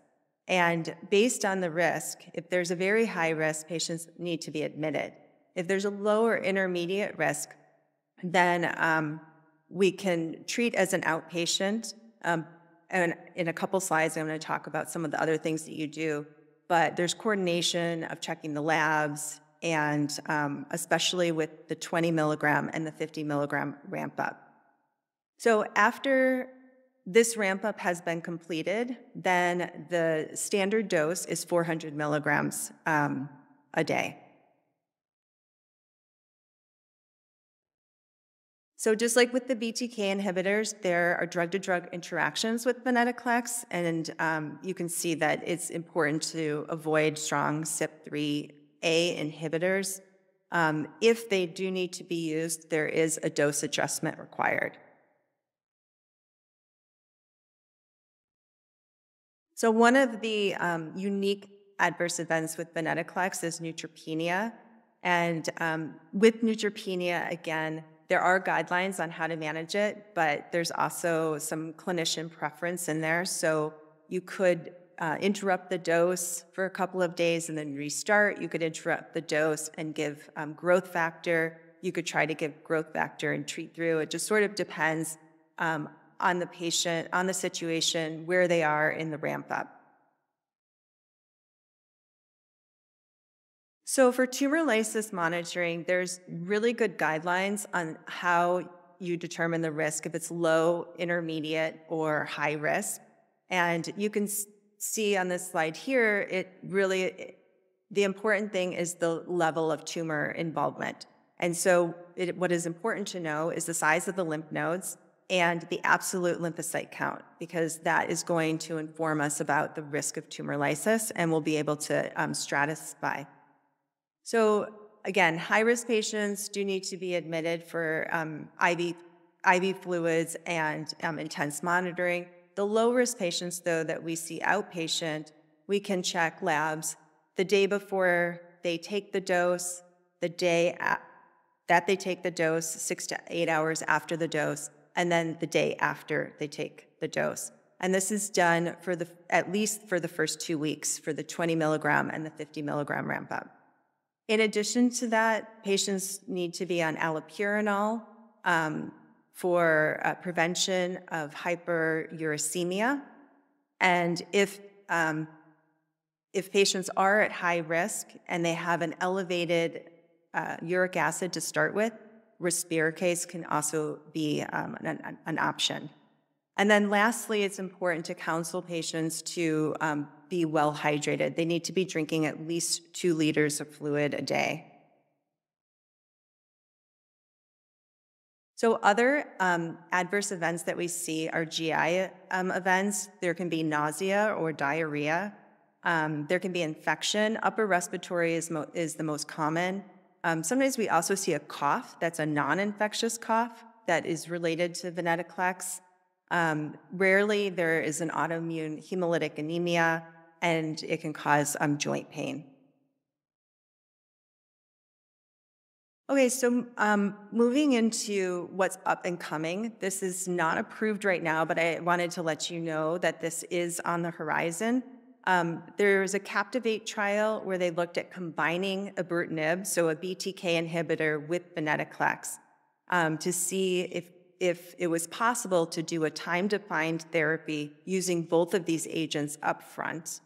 And based on the risk, if there's a very high risk, patients need to be admitted. If there's a low or intermediate risk, then um, we can treat as an outpatient. Um, and in a couple slides, I'm going to talk about some of the other things that you do. But there's coordination of checking the labs, and um, especially with the 20 milligram and the 50 milligram ramp up. So after this ramp up has been completed, then the standard dose is 400 milligrams um, a day. So just like with the BTK inhibitors, there are drug-to-drug interactions with venetoclax, and um, you can see that it's important to avoid strong CYP3A inhibitors. Um, if they do need to be used, there is a dose adjustment required. So one of the um, unique adverse events with venetoclax is neutropenia. And um, with neutropenia, again, there are guidelines on how to manage it, but there's also some clinician preference in there. So you could uh, interrupt the dose for a couple of days and then restart. You could interrupt the dose and give um, growth factor. You could try to give growth factor and treat through. It just sort of depends um, on the patient, on the situation, where they are in the ramp up. So for tumor lysis monitoring, there's really good guidelines on how you determine the risk if it's low, intermediate, or high risk. And you can see on this slide here, it really, the important thing is the level of tumor involvement. And so it, what is important to know is the size of the lymph nodes, and the absolute lymphocyte count, because that is going to inform us about the risk of tumor lysis and we'll be able to um, stratify. So again, high-risk patients do need to be admitted for um, IV, IV fluids and um, intense monitoring. The low-risk patients, though, that we see outpatient, we can check labs the day before they take the dose, the day that they take the dose, six to eight hours after the dose, and then the day after they take the dose. And this is done for the, at least for the first two weeks for the 20 milligram and the 50 milligram ramp up. In addition to that, patients need to be on allopurinol um, for uh, prevention of hyperuricemia. And if, um, if patients are at high risk and they have an elevated uh, uric acid to start with, rasburicase can also be um, an, an, option. And then lastly, it's important to counsel patients to um, be well hydrated. They need to be drinking at least two liters of fluid a day. So other um, adverse events that we see are GI um, events. There can be nausea or diarrhea. Um, there can be infection. Upper respiratory is, is the most common. Um, sometimes we also see a cough that's a non-infectious cough that is related to venetoclax. Um, rarely there is an autoimmune hemolytic anemia, and it can cause um, joint pain. Okay, so um, moving into what's up and coming, this is not approved right now, but I wanted to let you know that this is on the horizon. Um, was a Captivate trial where they looked at combining ibrutinib, so a BTK inhibitor, with venetoclax um, to see if, if it was possible to do a time-defined therapy using both of these agents up front.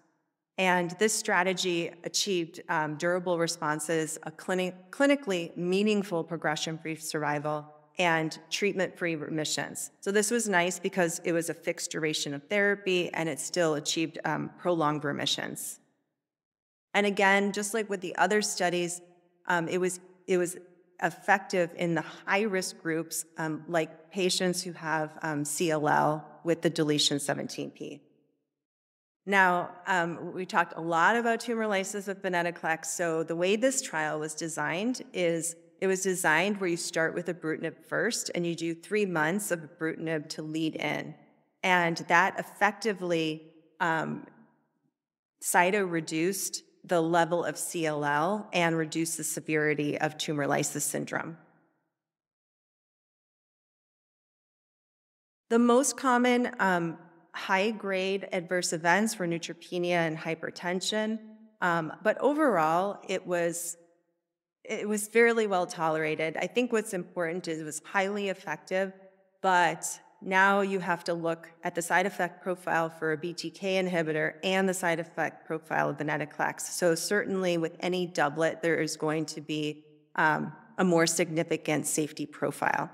And this strategy achieved um, durable responses, a clinic, clinically meaningful progression-free survival, and treatment-free remissions. So this was nice because it was a fixed duration of therapy and it still achieved um, prolonged remissions. And again, just like with the other studies, um, it was it was effective in the high-risk groups, um, like patients who have um, CLL with the deletion 17p. Now, um, we talked a lot about tumor lysis with venetoclax. So the way this trial was designed is it was designed where you start with ibrutinib first and you do three months of ibrutinib to lead in. And that effectively um, cyto reduced the level of CLL and reduced the severity of tumor lysis syndrome. The most common um, high grade adverse events were neutropenia and hypertension. Um, but overall, it was it was fairly well tolerated. I think what's important is it was highly effective, but now you have to look at the side effect profile for a BTK inhibitor and the side effect profile of venetoclax. So certainly with any doublet, there is going to be um, a more significant safety profile.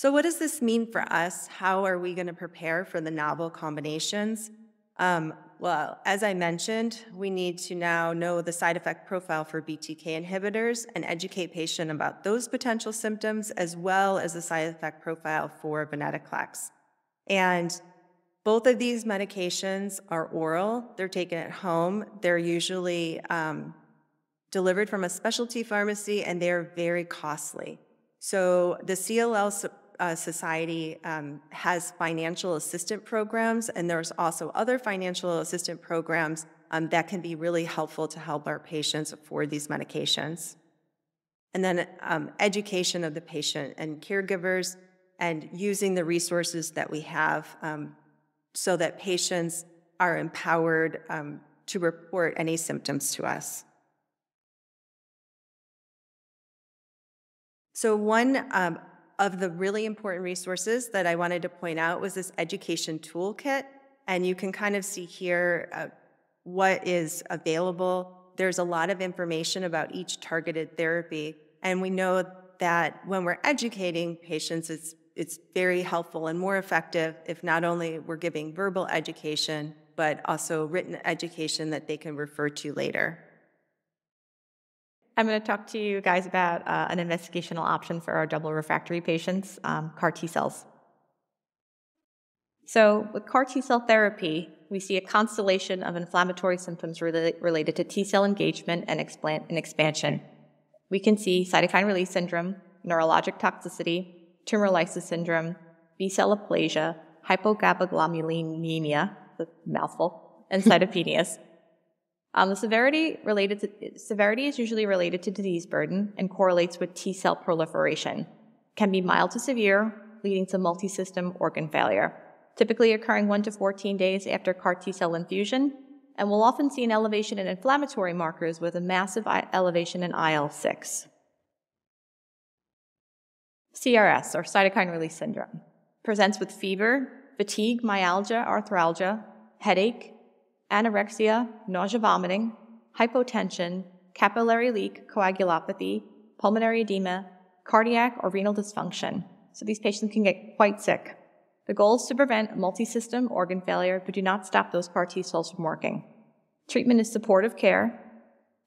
So, what does this mean for us? How are we going to prepare for the novel combinations? Um, well, as I mentioned, we need to now know the side effect profile for BTK inhibitors and educate patients about those potential symptoms as well as the side effect profile for venetoclax. And both of these medications are oral. They're taken at home. They're usually um, delivered from a specialty pharmacy and they're very costly. So the CLL uh, Society um, has financial assistant programs, and there's also other financial assistant programs um, that can be really helpful to help our patients afford these medications. And then um, education of the patient and caregivers, and using the resources that we have um, so that patients are empowered um, to report any symptoms to us. So one um, of the really important resources that I wanted to point out was this education toolkit. And you can kind of see here uh, what is available. There's a lot of information about each targeted therapy. And we know that when we're educating patients, it's, it's very helpful and more effective if not only we're giving verbal education, but also written education that they can refer to later. I'm going to talk to you guys about uh, an investigational option for our double refractory patients, um, CAR T cells. So, with CAR T cell therapy, we see a constellation of inflammatory symptoms re- related to T cell engagement and, and expansion. We can see cytokine release syndrome, neurologic toxicity, tumor lysis syndrome, B cell aplasia, hypogammaglobulinemia, the mouthful, and cytopenias. Um, the severity related to severity is usually related to disease burden and correlates with T cell proliferation. Can be mild to severe, leading to multi-system organ failure, typically occurring 1 to 14 days after CAR T cell infusion, and we'll often see an elevation in inflammatory markers with a massive elevation in IL-6. CRS, or cytokine release syndrome, presents with fever, fatigue, myalgia, arthralgia, headache, anorexia, nausea, vomiting, hypotension, capillary leak, coagulopathy, pulmonary edema, cardiac or renal dysfunction. So these patients can get quite sick. The goal is to prevent multi-system organ failure, but do not stop those CAR T cells from working. Treatment is supportive care.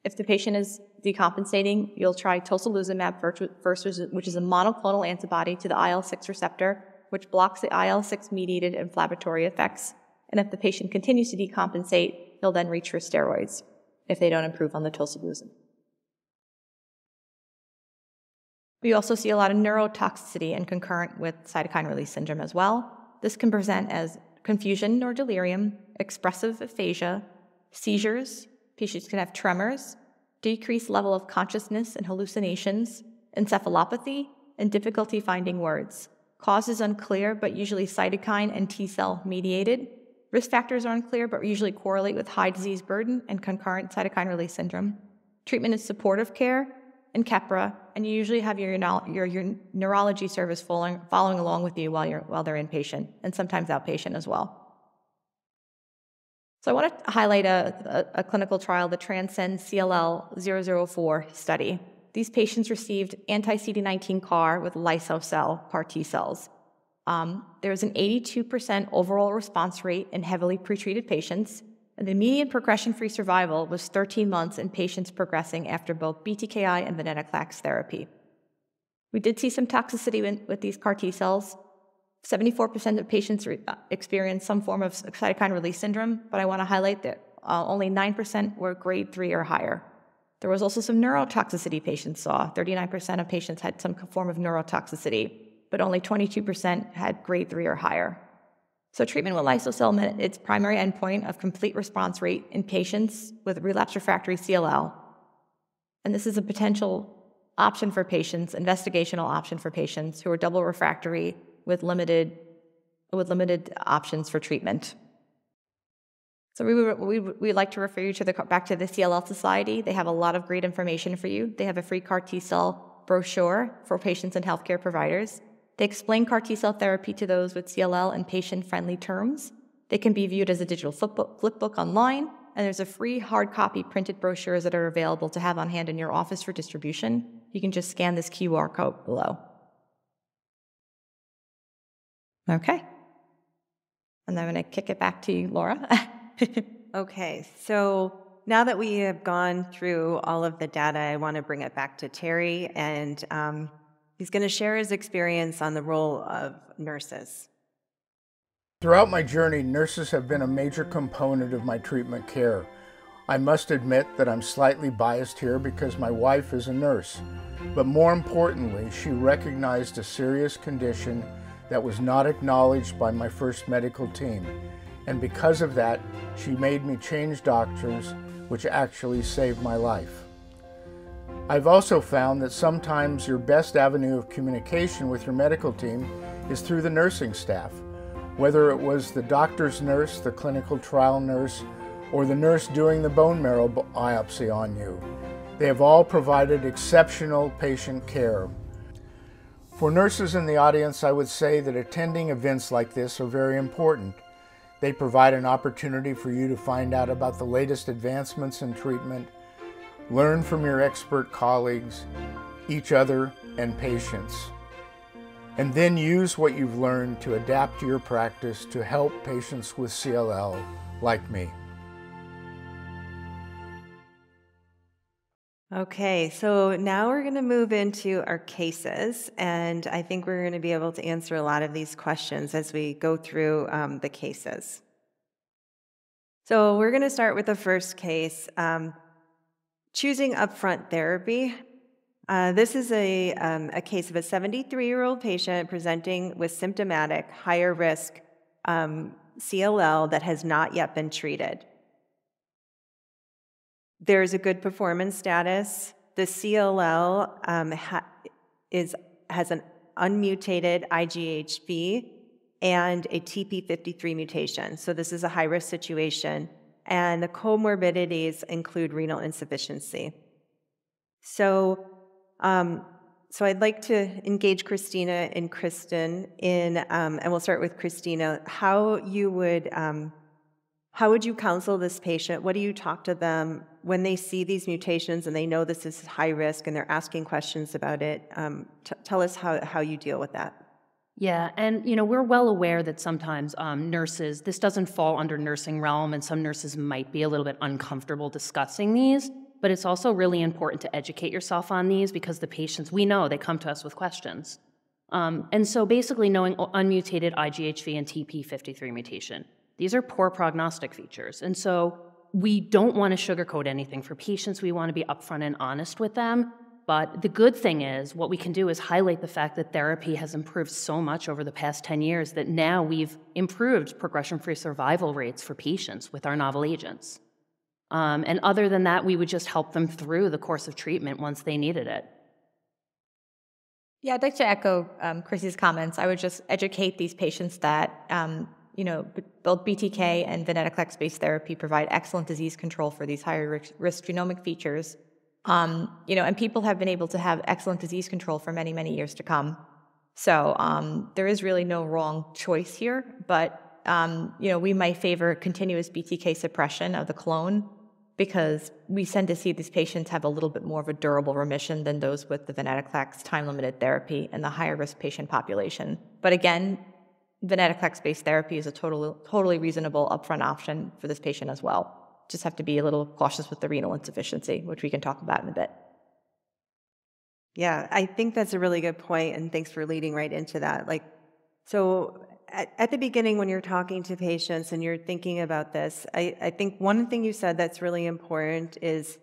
If the patient is decompensating, you'll try tocilizumab which is a monoclonal antibody to the IL-6 receptor, which blocks the IL-6 mediated inflammatory effects and if the patient continues to decompensate, he'll then reach for steroids if they don't improve on the tocilizumab. We also see a lot of neurotoxicity and concurrent with cytokine release syndrome as well. This can present as confusion or delirium, expressive aphasia, seizures, patients can have tremors, decreased level of consciousness and hallucinations, encephalopathy, and difficulty finding words. Cause is unclear, but usually cytokine and T cell mediated. Risk factors are unclear, but usually correlate with high disease burden and concurrent cytokine release syndrome. Treatment is supportive care and Keppra, and you usually have your, your, your neurology service following, following along with you while, you're, while they're inpatient, and sometimes outpatient as well. So I want to highlight a, a, a clinical trial, the Transcend CLL 004 study. These patients received anti-CD19 CAR with liso-cel CAR T cells. Um, there was an 82% overall response rate in heavily pretreated patients, and the median progression-free survival was 13 months in patients progressing after both BTKI and venetoclax therapy. We did see some toxicity with these CAR T cells. 74% of patients re- uh, experienced some form of cytokine release syndrome, but I want to highlight that uh, only 9% were grade 3 or higher. There was also some neurotoxicity patients saw. 39% of patients had some form of neurotoxicity, but only 22% had grade 3 or higher. So treatment with liso-cel met its primary endpoint of complete response rate in patients with relapsed refractory CLL. And this is a potential option for patients, investigational option for patients who are double refractory with limited, with limited options for treatment. So we would we, we'd like to refer you to the back to the CLL Society. They have a lot of great information for you. They have a free CAR T cell brochure for patients and healthcare providers. They explain CAR T cell therapy to those with CLL in patient friendly terms. They can be viewed as a digital flipbook, online, and there's a free hard copy printed brochures that are available to have on hand in your office for distribution. You can just scan this QR code below. Okay. And I'm going to kick it back to you, Laura. okay, so now that we have gone through all of the data, I want to bring it back to Terry, and um, he's going to share his experience on the role of nurses. Throughout my journey, nurses have been a major component of my treatment care. I must admit that I'm slightly biased here because my wife is a nurse, but more importantly, she recognized a serious condition that was not acknowledged by my first medical team. And because of that, she made me change doctors, which actually saved my life. I've also found that sometimes your best avenue of communication with your medical team is through the nursing staff, whether it was the doctor's nurse, the clinical trial nurse, or the nurse doing the bone marrow biopsy on you. They have all provided exceptional patient care. For nurses in the audience, I would say that attending events like this are very important. They provide an opportunity for you to find out about the latest advancements in treatment, learn from your expert colleagues, each other, and patients, and then use what you've learned to adapt your practice to help patients with CLL like me. Okay, so now we're going to move into our cases, and I think we're going to be able to answer a lot of these questions as we go through um, the cases. So we're going to start with the first case um, choosing upfront therapy. Uh, this is a, um, a case of a 73 year old patient presenting with symptomatic, higher risk um, CLL that has not yet been treated. There's a good performance status. The CLL um, ha- is, has an unmutated IGHV and a TP53 mutation. So this is a high risk situation. And the comorbidities include renal insufficiency. So, um, so I'd like to engage Christina and Kristen in, um, and we'll start with Christina, how you would um, how would you counsel this patient? What do you talk to them when they see these mutations and they know this is high risk and they're asking questions about it? Um, tell us how, how you deal with that. Yeah, and you know we're well aware that sometimes um, nurses this doesn't fall under nursing realm, and some nurses might be a little bit uncomfortable discussing these. But it's also really important to educate yourself on these because the patients we know they come to us with questions, um, and so basically knowing unmutated IGHV and TP53 mutation these are poor prognostic features. And so we don't want to sugarcoat anything for patients. We want to be upfront and honest with them. But the good thing is, what we can do is highlight the fact that therapy has improved so much over the past 10 years that now we've improved progression free survival rates for patients with our novel agents. Um, and other than that, we would just help them through the course of treatment once they needed it. Yeah, I'd like to echo um, Chrissy's comments. I would just educate these patients that, um, you know, both BTK and venetoclax-based therapy provide excellent disease control for these higher risk genomic features. Um, you know, and people have been able to have excellent disease control for many, many years to come. So um, there is really no wrong choice here, but um, you know, we might favor continuous BTK suppression of the clone because we tend to see these patients have a little bit more of a durable remission than those with the venetoclax time-limited therapy in the higher risk patient population. But again, venetoclax-based therapy is a totally, totally reasonable upfront option for this patient as well. Just have to be a little cautious with the renal insufficiency, which we can talk about in a bit. Yeah, I think that's a really good point, and thanks for leading right into that. Like, so at, at, the beginning, when you're talking to patients and you're thinking about this, I, I think one thing you said that's really important is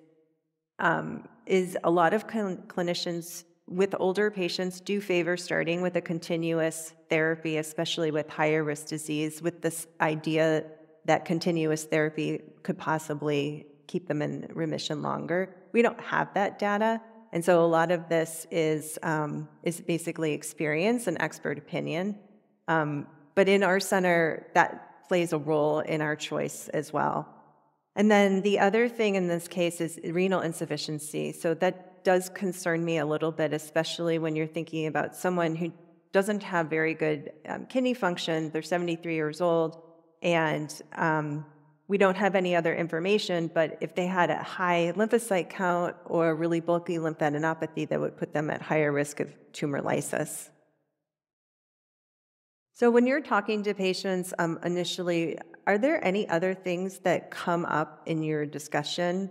um, is a lot of cl- clinicians with older patients do favor starting with a continuous therapy, especially with higher risk disease, with this idea that continuous therapy could possibly keep them in remission longer. We don't have that data. And so a lot of this is, um, is basically experience and expert opinion. Um, but in our center, that plays a role in our choice as well. And then the other thing in this case is renal insufficiency. So that does concern me a little bit, especially when you're thinking about someone who doesn't have very good um, kidney function. They're 73 years old, and um, we don't have any other information, but if they had a high lymphocyte count or really bulky lymphadenopathy, that would put them at higher risk of tumor lysis. So, when you're talking to patients um, initially, are there any other things that come up in your discussion?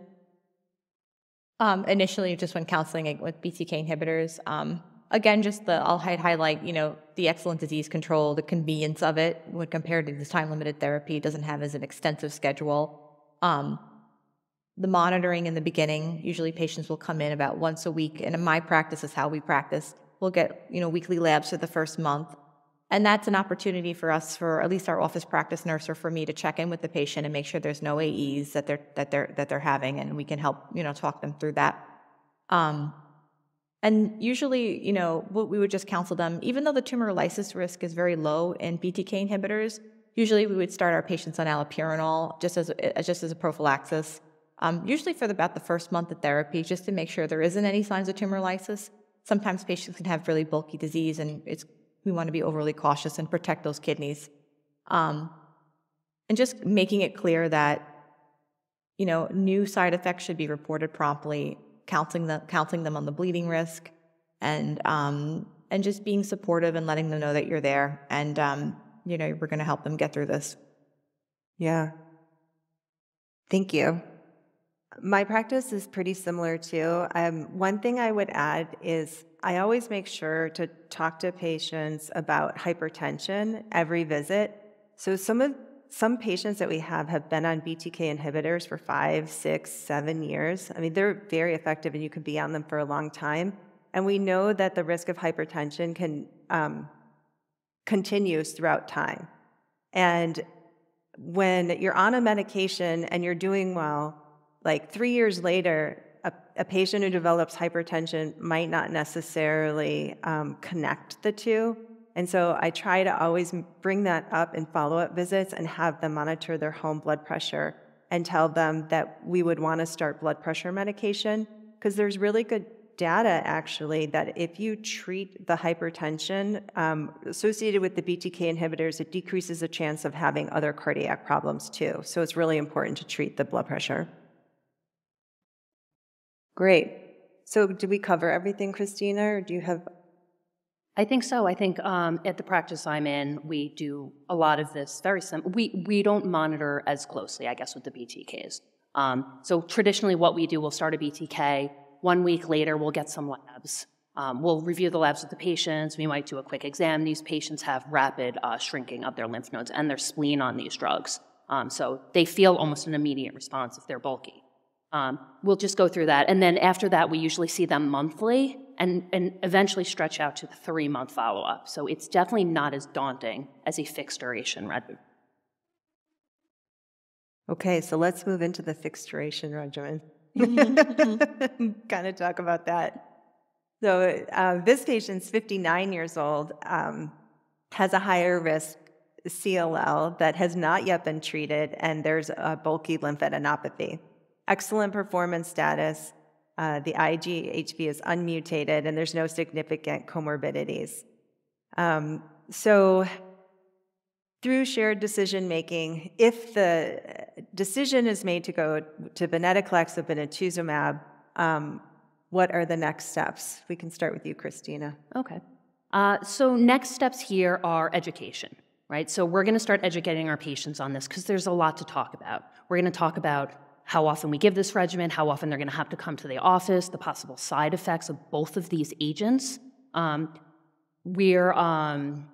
Um, initially, just when counseling with BTK inhibitors, um, again, just the I'll highlight, you know, the excellent disease control, the convenience of it when compared to this time limited therapy, it doesn't have as an extensive schedule. Um, the monitoring in the beginning, usually patients will come in about once a week, and in my practice is how we practice. We'll get you know weekly labs for the first month, and that's an opportunity for us, for at least our office practice nurse or for me, to check in with the patient and make sure there's no AEs that they're that they're that they're having, and we can help you know talk them through that. Um, and usually, you know, what we would just counsel them, even though the tumor lysis risk is very low in BTK inhibitors, usually we would start our patients on allopurinol just as, just as a prophylaxis, um, usually for the, about the first month of therapy, just to make sure there isn't any signs of tumor lysis. Sometimes patients can have really bulky disease, and it's, we want to be overly cautious and protect those kidneys. Um, and just making it clear that, you know, new side effects should be reported promptly counseling them, counseling them on the bleeding risk, and um, and just being supportive and letting them know that you're there, and um, you know we're going to help them get through this. Yeah. Thank you. My practice is pretty similar too. Um, one thing I would add is I always make sure to talk to patients about hypertension every visit. So some of some patients that we have have been on BTK inhibitors for five, six, seven years. I mean, they're very effective and you can be on them for a long time. And we know that the risk of hypertension can um, continues throughout time. And when you're on a medication and you're doing well, like three years later, a, a patient who develops hypertension might not necessarily um, connect the two. And so I try to always bring that up in follow up visits and have them monitor their home blood pressure and tell them that we would want to start blood pressure medication because there's really good data actually that if you treat the hypertension um, associated with the BTK inhibitors, it decreases the chance of having other cardiac problems too. So it's really important to treat the blood pressure. Great. So, did we cover everything, Christina, or do you have I think so. I think um, at the practice I'm in, we do a lot of this very simple. We, we don't monitor as closely, I guess, with the BTKs. Um, so traditionally, what we do, we'll start a BTK. One week later, we'll get some labs. Um, we'll review the labs with the patients. We might do a quick exam. These patients have rapid uh, shrinking of their lymph nodes and their spleen on these drugs. Um, so they feel almost an immediate response if they're bulky. Um, we'll just go through that. And then after that, we usually see them monthly and, and eventually stretch out to the three month follow up. So it's definitely not as daunting as a fixed duration regimen. Okay, so let's move into the fixed duration regimen. Mm-hmm. kind of talk about that. So uh, this patient's 59 years old, um, has a higher risk CLL that has not yet been treated, and there's a bulky lymphadenopathy. Excellent performance status. Uh, the IGHV is unmutated, and there's no significant comorbidities. Um, so, through shared decision making, if the decision is made to go to venetoclax or obinutuzumab, um, what are the next steps? We can start with you, Christina. Okay. Uh, so next steps here are education, right? So we're going to start educating our patients on this because there's a lot to talk about. We're going to talk about how often we give this regimen, how often they're going to have to come to the office, the possible side effects of both of these agents. Um, we're um,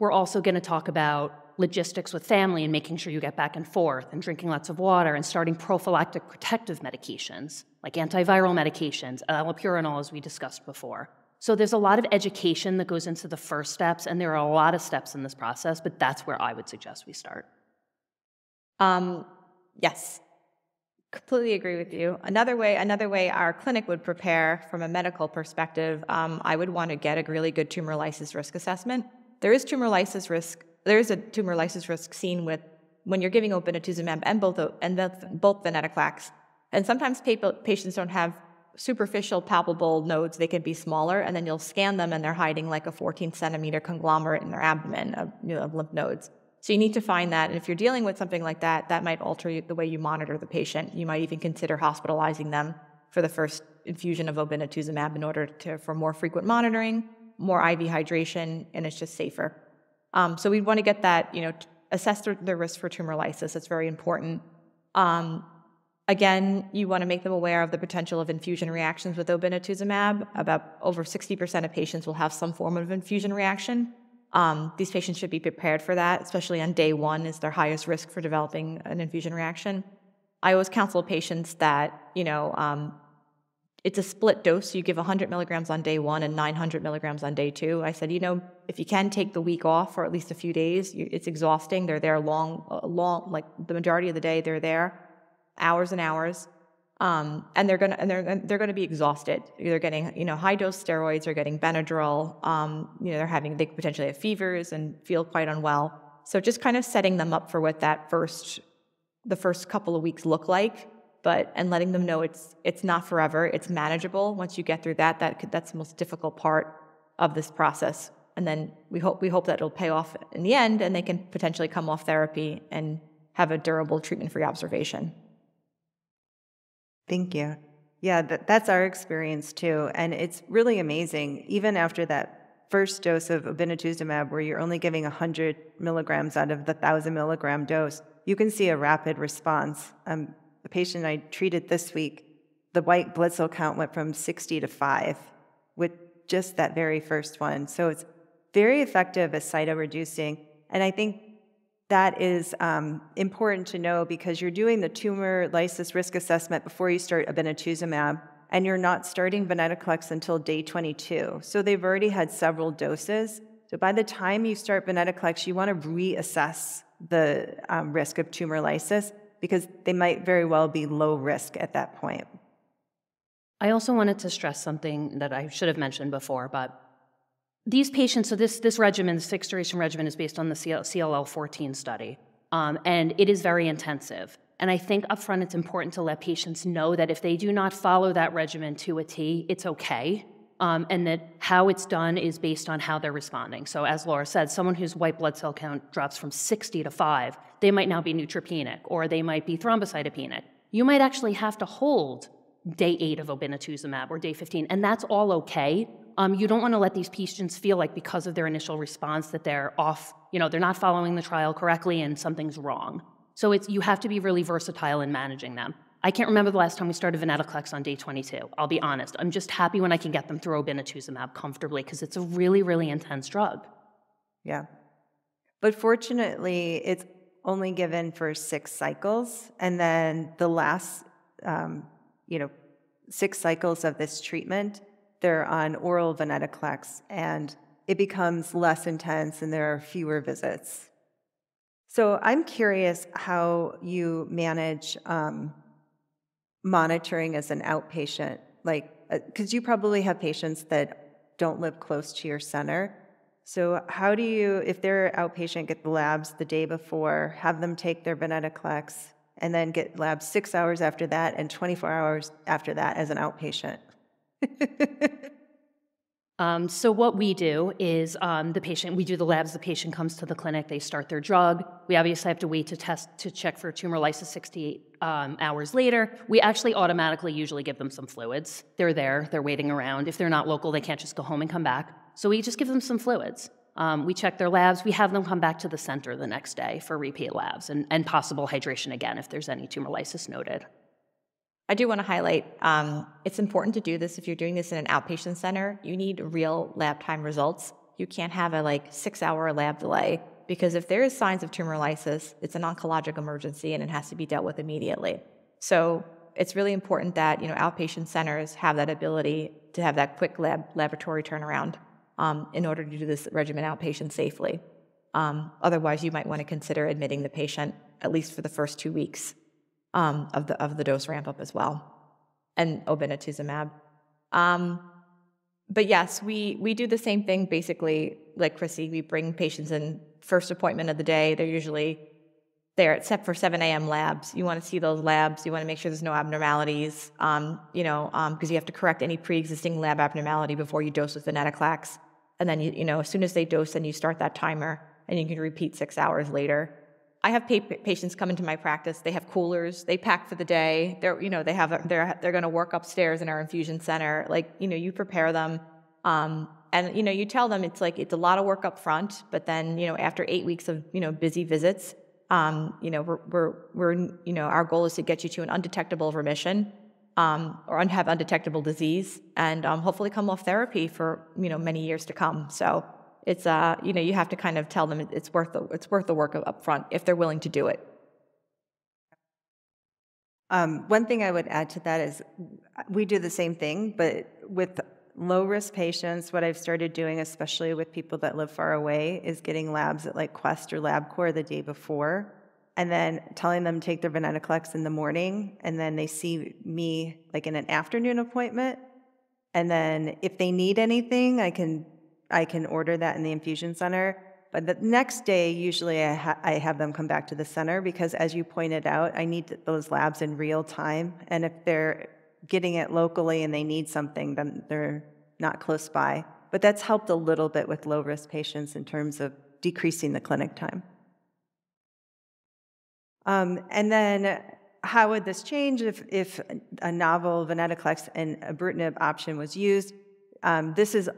we're also going to talk about logistics with family and making sure you get back and forth and drinking lots of water and starting prophylactic protective medications like antiviral medications, allopurinol, as we discussed before. So there's a lot of education that goes into the first steps, and there are a lot of steps in this process, but that's where I would suggest we start. Um, yes, completely agree with you. Another way, another way our clinic would prepare from a medical perspective, um, I would want to get a really good tumor lysis risk assessment. There is tumor lysis risk. There is a tumor lysis risk seen with when you're giving obinutuzumab and both and both venetoclax. And sometimes patients don't have superficial palpable nodes. They can be smaller, and then you'll scan them, and they're hiding like a 14 centimeter conglomerate in their abdomen of, you know, of lymph nodes. So you need to find that. And if you're dealing with something like that, that might alter the way you monitor the patient. You might even consider hospitalizing them for the first infusion of obinutuzumab in order to for more frequent monitoring, more IV hydration, and it's just safer. Um, so we want to get that, you know, assess the, the, risk for tumor lysis. It's very important. Um, again, you want to make them aware of the potential of infusion reactions with obinutuzumab. About over 60% of patients will have some form of infusion reaction. Um, these patients should be prepared for that, especially on day one is their highest risk for developing an infusion reaction. I always counsel patients that, you know, um, it's a split dose. You give 100 milligrams on day one and 900 milligrams on day two. I said, you know, if you can take the week off or at least a few days, it's exhausting. They're there long, long, like the majority of the day, they're there, hours and hours. Um, and they're gonna and they're they're gonna be exhausted. They're getting you know high dose steroids. They're getting Benadryl. Um, you know they're having they potentially have fevers and feel quite unwell. So just kind of setting them up for what that first the first couple of weeks look like, but and letting them know it's it's not forever. It's manageable. Once you get through that, that that's the most difficult part of this process. And then we hope we hope that it'll pay off in the end, and they can potentially come off therapy and have a durable treatment-free observation. Thank you. Yeah, that, that's our experience too. And it's really amazing, even after that first dose of obinutuzumab, where you're only giving 100 milligrams out of the 1,000 milligram dose, you can see a rapid response. Um, the patient I treated this week, the white blood cell count went from 60 to 5 with just that very first one. So it's very effective as cytoreducing. And I think that is um, important to know because you're doing the tumor lysis risk assessment before you start obinutuzumab, and you're not starting venetoclax until day 22. So they've already had several doses. So by the time you start venetoclax, you want to reassess the um, risk of tumor lysis because they might very well be low risk at that point. I also wanted to stress something that I should have mentioned before, but these patients, so this, this regimen, this fixed duration regimen, is based on the CLL 14 study, um, and it is very intensive. And I think upfront it's important to let patients know that if they do not follow that regimen to a T, it's okay. Um, and that how it's done is based on how they're responding. So, as Laura said, someone whose white blood cell count drops from 60 to 5, they might now be neutropenic or they might be thrombocytopenic. You might actually have to hold day 8 of obinutuzumab or day 15, and that's all okay um, you don't want to let these patients feel like because of their initial response that they're off, you know, they're not following the trial correctly and something's wrong. So it's, you have to be really versatile in managing them. I can't remember the last time we started venetoclax on day 22. I'll be honest. I'm just happy when I can get them through obinutuzumab comfortably because it's a really, really intense drug. Yeah. But fortunately, it's only given for six cycles. And then the last, um, you know, six cycles of this treatment, they're on oral venetoclax and it becomes less intense and there are fewer visits. So I'm curious how you manage um, monitoring as an outpatient, like, because uh, you probably have patients that don't live close to your center. So, how do you, if they're outpatient, get the labs the day before, have them take their venetoclax, and then get labs six hours after that and 24 hours after that as an outpatient? Um, so what we do is um, the patient, we do the labs. The patient comes to the clinic. They start their drug. We obviously have to wait to test to check for tumor lysis 68 um, hours later. We actually automatically usually give them some fluids. They're there. They're waiting around. If they're not local, they can't just go home and come back. So we just give them some fluids. Um, we check their labs. We have them come back to the center the next day for repeat labs and, and possible hydration again if there's any tumor lysis noted. I do want to highlight um, it's important to do this if you're doing this in an outpatient center. You need real lab time results. You can't have a like six hour lab delay because if there is signs of tumor lysis, it's an oncologic emergency and it has to be dealt with immediately. So it's really important that you know outpatient centers have that ability to have that quick lab laboratory turnaround um, in order to do this regimen outpatient safely. Um, otherwise, you might want to consider admitting the patient at least for the first two weeks um, of the of the dose ramp up as well, and obinutuzumab. Um, but yes, we we do the same thing basically like Chrissy. We bring patients in first appointment of the day. They're usually there except for 7 a.m. labs. You want to see those labs. You want to make sure there's no abnormalities, um, you know, because um, you have to correct any pre-existing lab abnormality before you dose with venetoclax. And then, you, you know, as soon as they dose, then you start that timer and you can repeat six hours later. I have pa- patients come into my practice. They have coolers. They pack for the day. They're, you know, they have, they're, they're going to work upstairs in our infusion center. Like, you know, you prepare them. Um, and, you know, you tell them it's like, it's a lot of work up front, but then, you know, after eight weeks of, you know, busy visits, um, you know, we're, we're, we're, you know, our goal is to get you to an undetectable remission, um, or have undetectable disease and, um, hopefully come off therapy for, you know, many years to come. So, it's uh, you know you have to kind of tell them it's worth the it's worth the work up front if they're willing to do it. Um, one thing I would add to that is we do the same thing, but with low risk patients, what I've started doing, especially with people that live far away, is getting labs at like Quest or LabCorp the day before, and then telling them to take their venetoclax in the morning, and then they see me like in an afternoon appointment, and then if they need anything, I can I can order that in the infusion center. But the next day, usually I, ha- I, have them come back to the center because, as you pointed out, I need those labs in real time. And if they're getting it locally and they need something, then they're not close by. But that's helped a little bit with low risk patients in terms of decreasing the clinic time. Um, and then, how would this change if, if a novel venetoclax and ibrutinib option was used? Um, this is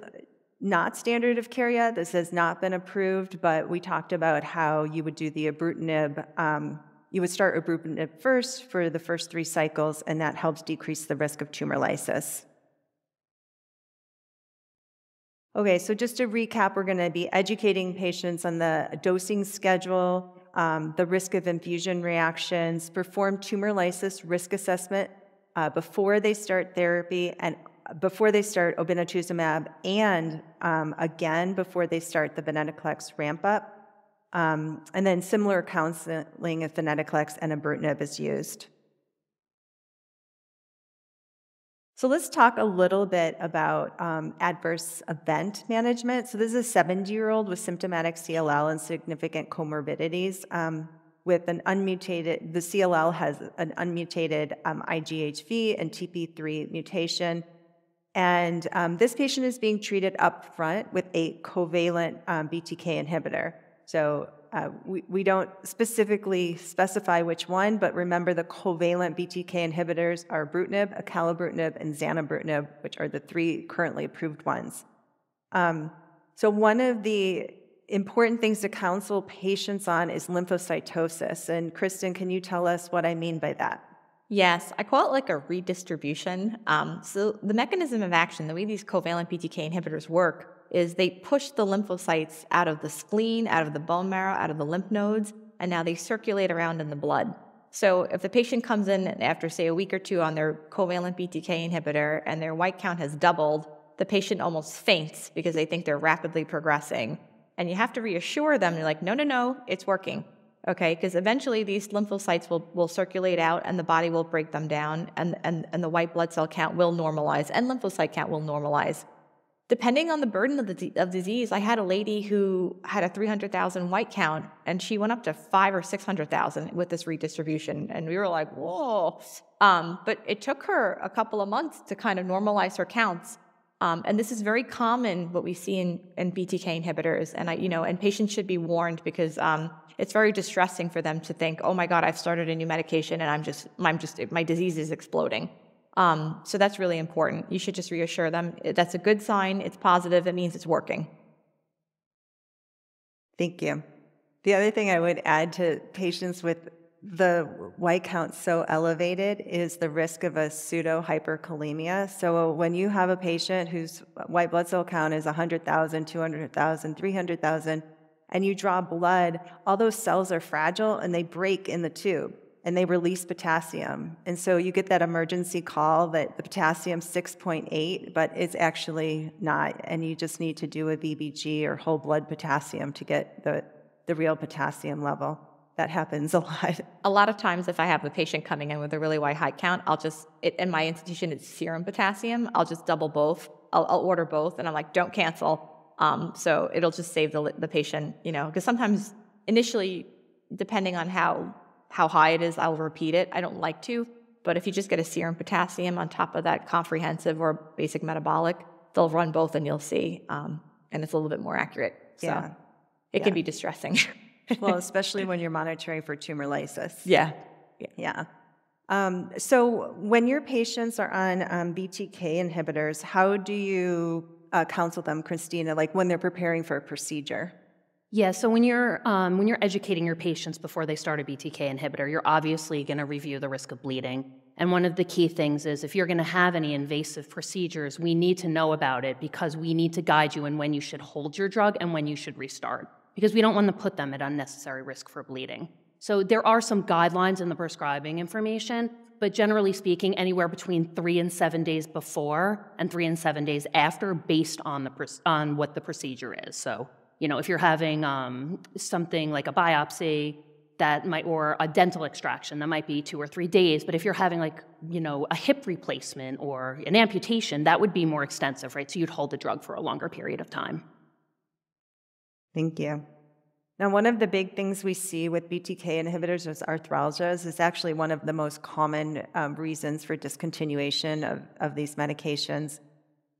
not standard of care yet. This has not been approved, but we talked about how you would do the ibrutinib. Um, you would start ibrutinib first for the first three cycles, and that helps decrease the risk of tumor lysis. Okay, so just to recap, we're going to be educating patients on the dosing schedule, um, the risk of infusion reactions, perform tumor lysis risk assessment uh, before they start therapy, and before they start obinutuzumab and um, again before they start the venetoclax ramp up. Um, and then similar counseling if venetoclax and ibrutinib is used. So let's talk a little bit about um, adverse event management. So this is a 70 year old with symptomatic CLL and significant comorbidities. Um, with an unmutated, the CLL has an unmutated um, IGHV and TP3 mutation. And um, this patient is being treated up front with a covalent um, BTK inhibitor. So uh, we, we don't specifically specify which one, but remember the covalent BTK inhibitors are ibrutinib, acalabrutinib, and zanubrutinib, which are the three currently approved ones. Um, so one of the important things to counsel patients on is lymphocytosis. And Kristen, can you tell us what I mean by that? Yes, I call it like a redistribution. Um, so the mechanism of action, the way these covalent BTK inhibitors work, is they push the lymphocytes out of the spleen, out of the bone marrow, out of the lymph nodes, and now they circulate around in the blood. So if the patient comes in after, say, a week or two on their covalent BTK inhibitor and their white count has doubled, the patient almost faints because they think they're rapidly progressing. And you have to reassure them, you're like, no, no, no, it's working okay? Because eventually these lymphocytes will, will circulate out and the body will break them down and, and, and the white blood cell count will normalize and lymphocyte count will normalize. Depending on the burden of the of disease, I had a lady who had a 300,000 white count and she went up to five or 600,000 with this redistribution. And we were like, whoa. Um, but it took her a couple of months to kind of normalize her counts. Um, and this is very common what we see in, in BTK inhibitors. And I, you know, and patients should be warned because um, it's very distressing for them to think, oh my God, I've started a new medication and I'm just, I'm just, my disease is exploding. Um, so that's really important. You should just reassure them that's a good sign, it's positive, it means it's working. Thank you. The other thing I would add to patients with the white count so elevated is the risk of a pseudo hyperkalemia. So when you have a patient whose white blood cell count is 100,000, 200,000, 300,000, and you draw blood, all those cells are fragile and they break in the tube and they release potassium. And so you get that emergency call that the potassium 6.8, but it's actually not. And you just need to do a VBG or whole blood potassium to get the, the real potassium level. That happens a lot. A lot of times, if I have a patient coming in with a really high count, I'll just, it, in my institution, it's serum potassium. I'll just double both. I'll, I'll order both, and I'm like, don't cancel. Um, so it'll just save the, the patient, you know, because sometimes initially, depending on how how high it is, I'll repeat it. I don't like to, but if you just get a serum potassium on top of that comprehensive or basic metabolic, they'll run both and you'll see. Um, and it's a little bit more accurate. So yeah. it yeah. can be distressing. well, especially when you're monitoring for tumor lysis. Yeah. Yeah. yeah. Um, so when your patients are on um, BTK inhibitors, how do you uh, counsel them, Christina, like when they're preparing for a procedure? Yeah, so when you're um, when you're educating your patients before they start a BTK inhibitor, you're obviously going to review the risk of bleeding. And one of the key things is if you're going to have any invasive procedures, we need to know about it because we need to guide you in when you should hold your drug and when you should restart because we don't want to put them at unnecessary risk for bleeding. So there are some guidelines in the prescribing information, but generally speaking, anywhere between three and seven days before and three and seven days after, based on the on what the procedure is. So you know, if you're having um, something like a biopsy that might, or a dental extraction, that might be two or three days. But if you're having like, you know, a hip replacement or an amputation, that would be more extensive, right? So you'd hold the drug for a longer period of time. Thank you. Now, one of the big things we see with BTK inhibitors is arthralgias is actually one of the most common um, reasons for discontinuation of, of these medications.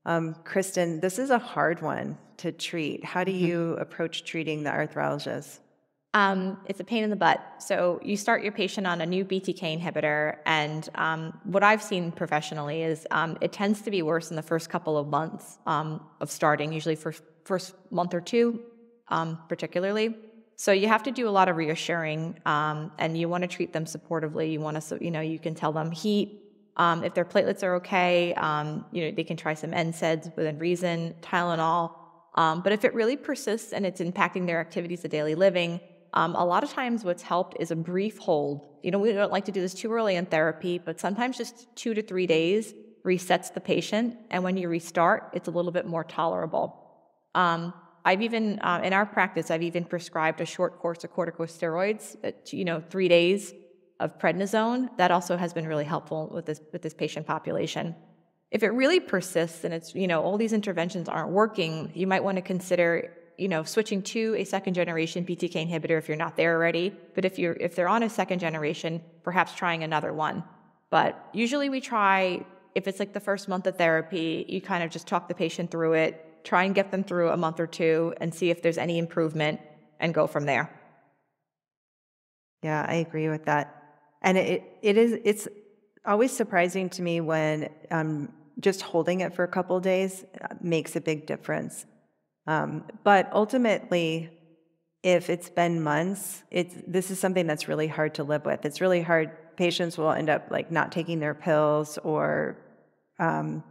Um, Kristen, this is a hard one to treat. How do mm-hmm. you approach treating the arthralgias? Um, it's a pain in the butt. So you start your patient on a new BTK inhibitor, and um, what I've seen professionally is um, it tends to be worse in the first couple of months um, of starting, usually first first month or two, um, particularly. So you have to do a lot of reassuring, um, and you want to treat them supportively. You want to, you know, you can tell them heat, um, if their platelets are okay, um, you know, they can try some NSAIDs within reason, Tylenol. Um, but if it really persists and it's impacting their activities of daily living, um, a lot of times what's helped is a brief hold. You know, we don't like to do this too early in therapy, but sometimes just two to three days resets the patient. And when you restart, it's a little bit more tolerable. Um, I've even, uh, in our practice, I've even prescribed a short course of corticosteroids, at, you know, three days of prednisone, that also has been really helpful with this, with this patient population. If it really persists and it's, you know, all these interventions aren't working, you might want to consider, you know, switching to a second generation BTK inhibitor if you're not there already. But if you're, if they're on a second generation, perhaps trying another one. But usually we try, if it's like the first month of therapy, you kind of just talk the patient through it, try and get them through a month or two and see if there's any improvement and go from there. Yeah, I agree with that and it it is it's always surprising to me when um, just holding it for a couple days uh, makes a big difference. Um, but ultimately, if it's been months, it's this is something that's really hard to live with. It's really hard. Patients will end up like not taking their pills or, um,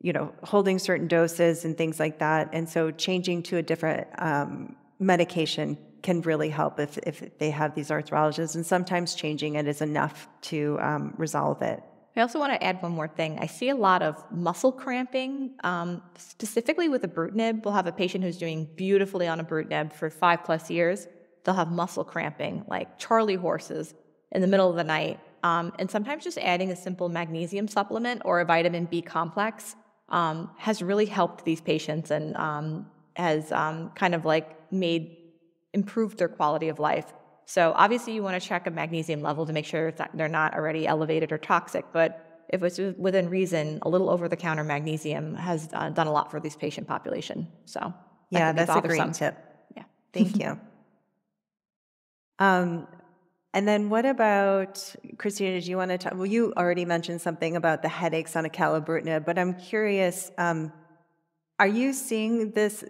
you know, holding certain doses and things like that. And so, changing to a different um, medication can really help if, if they have these arthralgias, and sometimes changing it is enough to um, resolve it. I also want to add one more thing. I see a lot of muscle cramping, um, specifically with ibrutinib. We'll have a patient who's doing beautifully on ibrutinib for five plus years. they'll have muscle cramping, like Charlie horses, in the middle of the night. Um, and sometimes just adding a simple magnesium supplement or a vitamin B complex um, has really helped these patients and um, has um, kind of like made improved their quality of life. So obviously, you want to check a magnesium level to make sure that they're not already elevated or toxic. But if it's within reason, a little over-the-counter magnesium has uh, done a lot for this patient population. So yeah, that's a great tip. Yeah, thank you. Um, and then what about Christina? Did you want to talk? Well, you already mentioned something about the headaches on a acalabrutinib, but I'm curious. Um, are you seeing this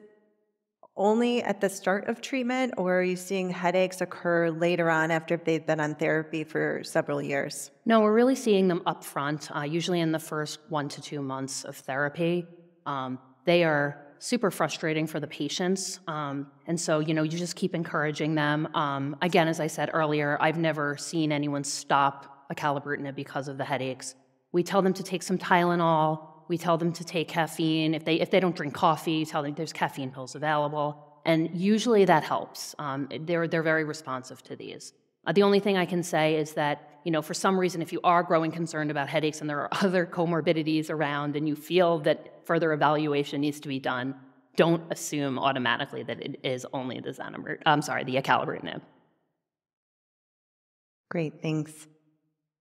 only at the start of treatment, or are you seeing headaches occur later on after they've been on therapy for several years? No, we're really seeing them up front, uh, usually in the first one to two months of therapy. Um, they are super frustrating for the patients. Um, and so, you know, you just keep encouraging them. Um, again, as I said earlier, I've never seen anyone stop acalabrutinib because of the headaches. We tell them to take some Tylenol. We tell them to take caffeine. If they if they don't drink coffee, tell them there's caffeine pills available. And usually that helps. Um, they're they're very responsive to these. Uh, the only thing I can say is that, you know, for some reason, if you are growing concerned about headaches and there are other comorbidities around and you feel that further evaluation needs to be done, don't assume automatically that it is only the Xanamert, I'm sorry, the acalabrutinib. Great, thanks.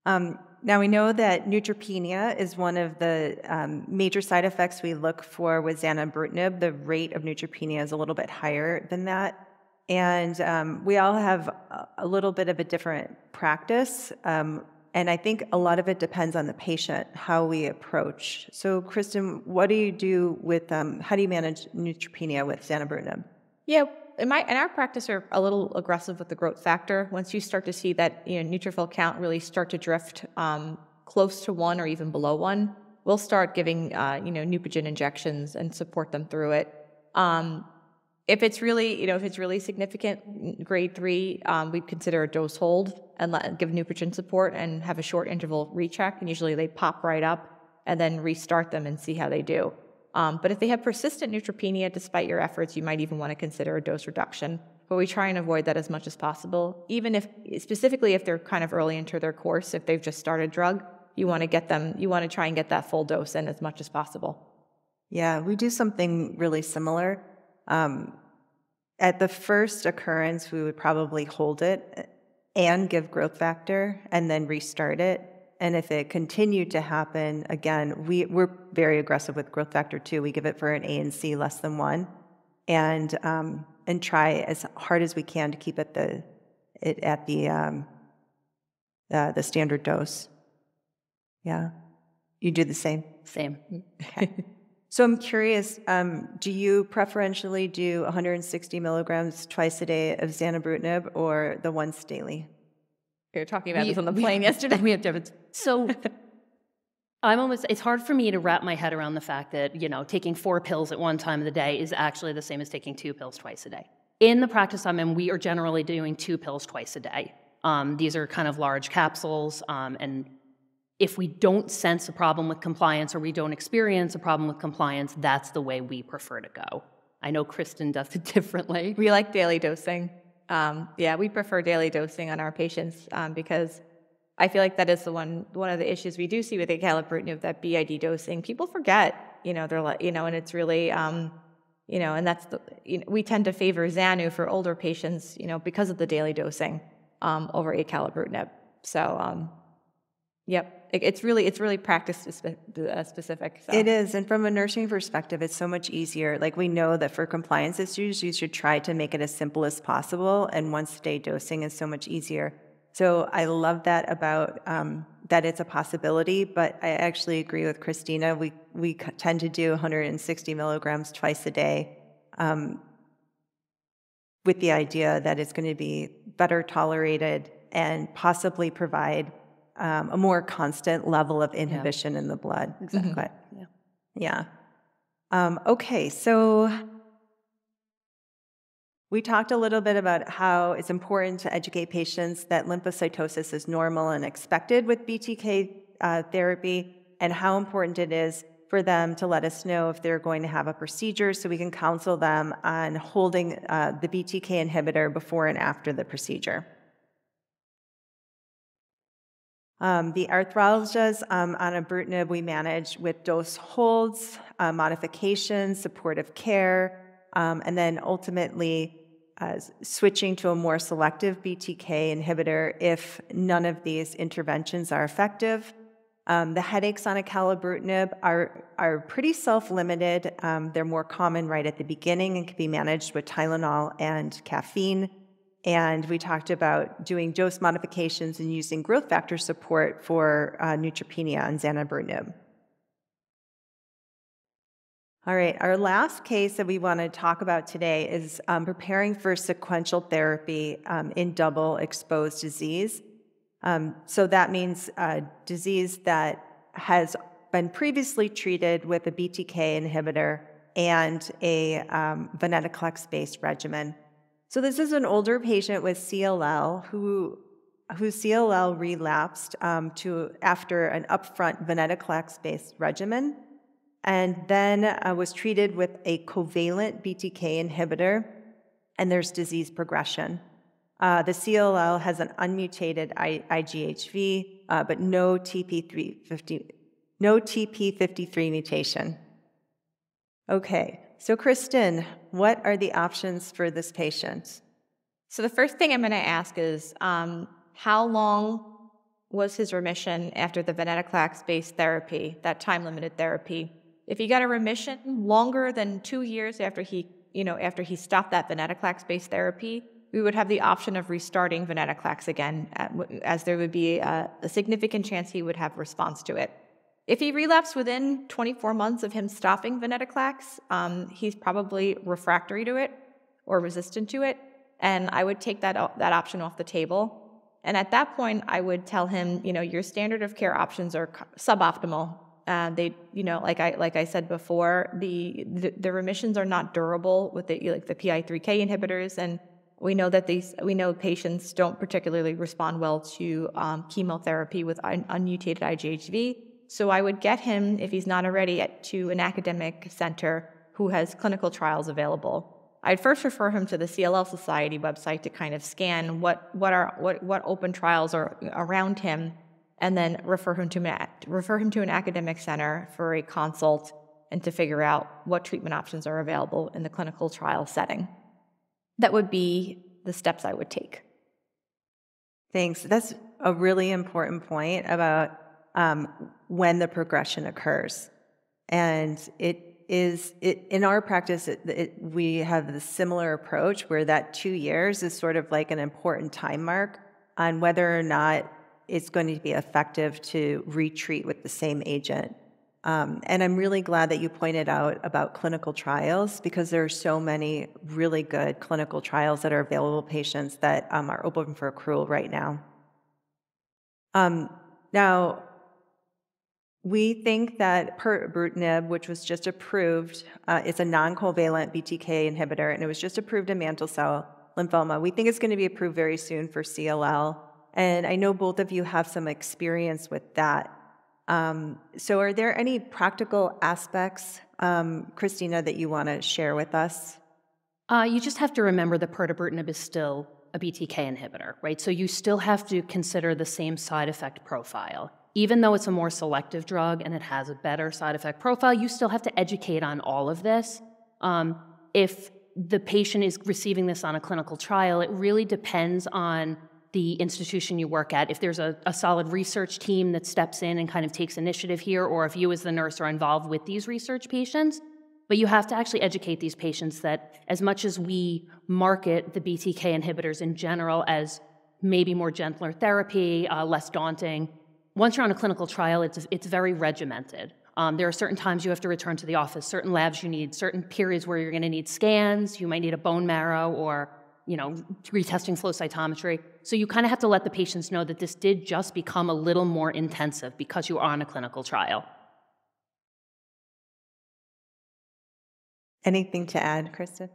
Um, now we know that neutropenia is one of the um, major side effects we look for with zanubrutinib. The rate of neutropenia is a little bit higher than that. And um, we all have a little bit of a different practice. Um, and I think a lot of it depends on the patient, how we approach. So, Kristen, what do you do with, um, how do you manage neutropenia with zanubrutinib? Yeah, in, my, in our practice, we're a little aggressive with the growth factor. Once you start to see that you know, neutrophil count really start to drift um, close to one or even below one, we'll start giving uh, you know Neupogen injections and support them through it. Um, if it's really, you know, if it's really significant, grade three, um, we'd consider a dose hold and let, give Neupogen support and have a short interval recheck. And usually they pop right up and then restart them and see how they do. Um, but if they have persistent neutropenia despite your efforts, you might even want to consider a dose reduction. But we try and avoid that as much as possible. Even if, specifically if they're kind of early into their course, if they've just started drug, you want to get them, you want to try and get that full dose in as much as possible. Yeah, we do something really similar. Um, at the first occurrence, we would probably hold it and give growth factor and then restart it. And if it continued to happen, again, we, we're very aggressive with growth factor too. We give it for an ANC less than one and, um, and try as hard as we can to keep it, the, it at the, um, uh, the standard dose. Yeah. You do the same? Same. Okay. So I'm curious, um, do you preferentially do 160 milligrams twice a day of zanubrutinib or the once daily? We were talking about we, this on the plane we, yesterday. We have different. So I'm almost, it's hard for me to wrap my head around the fact that, you know, taking four pills at one time of the day is actually the same as taking two pills twice a day. In the practice I'm in, we are generally doing two pills twice a day. Um, these are kind of large capsules, um, and if we don't sense a problem with compliance or we don't experience a problem with compliance, that's the way we prefer to go. I know Kristen does it differently. We like daily dosing. Um, yeah, we prefer daily dosing on our patients um, because I feel like that is the one one of the issues we do see with acalabrutinib that BID dosing. People forget, you know, they're like, you know, and it's really, um, you know, and that's the you know, we tend to favor Zanu for older patients, you know, because of the daily dosing um, over acalabrutinib. So, yep, it's really it's really practice uh, specific. So. It is, and from a nursing perspective, it's so much easier. Like we know that for compliance issues, you should try to make it as simple as possible, and once a day dosing is so much easier. So I love that about um, that it's a possibility. But I actually agree with Christina. We we tend to do 160 milligrams twice a day. Um, with the idea that it's going to be better tolerated and possibly provide um, a more constant level of inhibition yeah. in the blood. Exactly. Mm-hmm. Yeah. Yeah. Um, okay, so we talked a little bit about how it's important to educate patients that lymphocytosis is normal and expected with BTK uh, therapy, and how important it is for them to let us know if they're going to have a procedure so we can counsel them on holding uh, the BTK inhibitor before and after the procedure. Um, the arthralgias um, on ibrutinib we manage with dose holds, uh, modifications, supportive care, um, and then ultimately uh, switching to a more selective BTK inhibitor if none of these interventions are effective. Um, the headaches on acalabrutinib are, are pretty self limited. Um, they're more common right at the beginning and can be managed with Tylenol and caffeine. And we talked about doing dose modifications and using growth factor support for uh, neutropenia and zanubrutinib. All right, our last case that we want to talk about today is um, preparing for sequential therapy um, in double exposed disease. Um, so that means disease that has been previously treated with a BTK inhibitor and a um, venetoclax based regimen. So this is an older patient with CLL who whose CLL relapsed um, to after an upfront venetoclax based regimen, and then uh, was treated with a covalent BTK inhibitor, and there's disease progression. Uh, the CLL has an unmutated I, IGHV, uh, but no TP350, no TP53 mutation. Okay, so Kristen, what are the options for this patient? So the first thing I'm going to ask is, um, how long was his remission after the venetoclax-based therapy, that time-limited therapy? If he got a remission longer than two years after he, you know, after he stopped that venetoclax-based therapy, we would have the option of restarting venetoclax again, as there would be a, a significant chance he would have response to it. If he relapsed within 24 months of him stopping venetoclax, um, he's probably refractory to it or resistant to it, and I would take that that option off the table. And at that point, I would tell him, you know, your standard of care options are suboptimal. Uh, they, you know, like I like I said before, the, the, the remissions are not durable with the like the PI3K inhibitors, and we know that these we know patients don't particularly respond well to um, chemotherapy with un- unmutated IGHV. So I would get him if he's not already at, to an academic center who has clinical trials available. I'd first refer him to the CLL Society website to kind of scan what what are what what open trials are around him, and then refer him to refer him to an academic center for a consult and to figure out what treatment options are available in the clinical trial setting that would be the steps I would take. Thanks. That's a really important point about um, when the progression occurs. And it is it, in our practice it, it, we have a similar approach where that two years is sort of like an important time mark on whether or not it's going to be effective to retreat with the same agent um, and I'm really glad that you pointed out about clinical trials because there are so many really good clinical trials that are available to patients that um, are open for accrual right now. Um, now, we think that pirtobrutinib, which was just approved, uh, is a non-covalent BTK inhibitor, and it was just approved in mantle cell lymphoma. We think it's going to be approved very soon for CLL, and I know both of you have some experience with that. Um, so, are there any practical aspects, um, Christina, that you want to share with us? Uh, you just have to remember that pirtobrutinib is still a BTK inhibitor, right? So you still have to consider the same side effect profile. Even though it's a more selective drug and it has a better side effect profile, you still have to educate on all of this. Um, if the patient is receiving this on a clinical trial, it really depends on the institution you work at, if there's a, a, solid research team that steps in and kind of takes initiative here, or if you as the nurse are involved with these research patients. But you have to actually educate these patients that as much as we market the BTK inhibitors in general as maybe more gentler therapy, uh, less daunting, once you're on a clinical trial, it's, it's very regimented. Um, there are certain times you have to return to the office, certain labs you need, certain periods where you're going to need scans, you might need a bone marrow or you know, retesting flow cytometry. So you kind of have to let the patients know that this did just become a little more intensive because you are on a clinical trial. Anything to add, Kristen?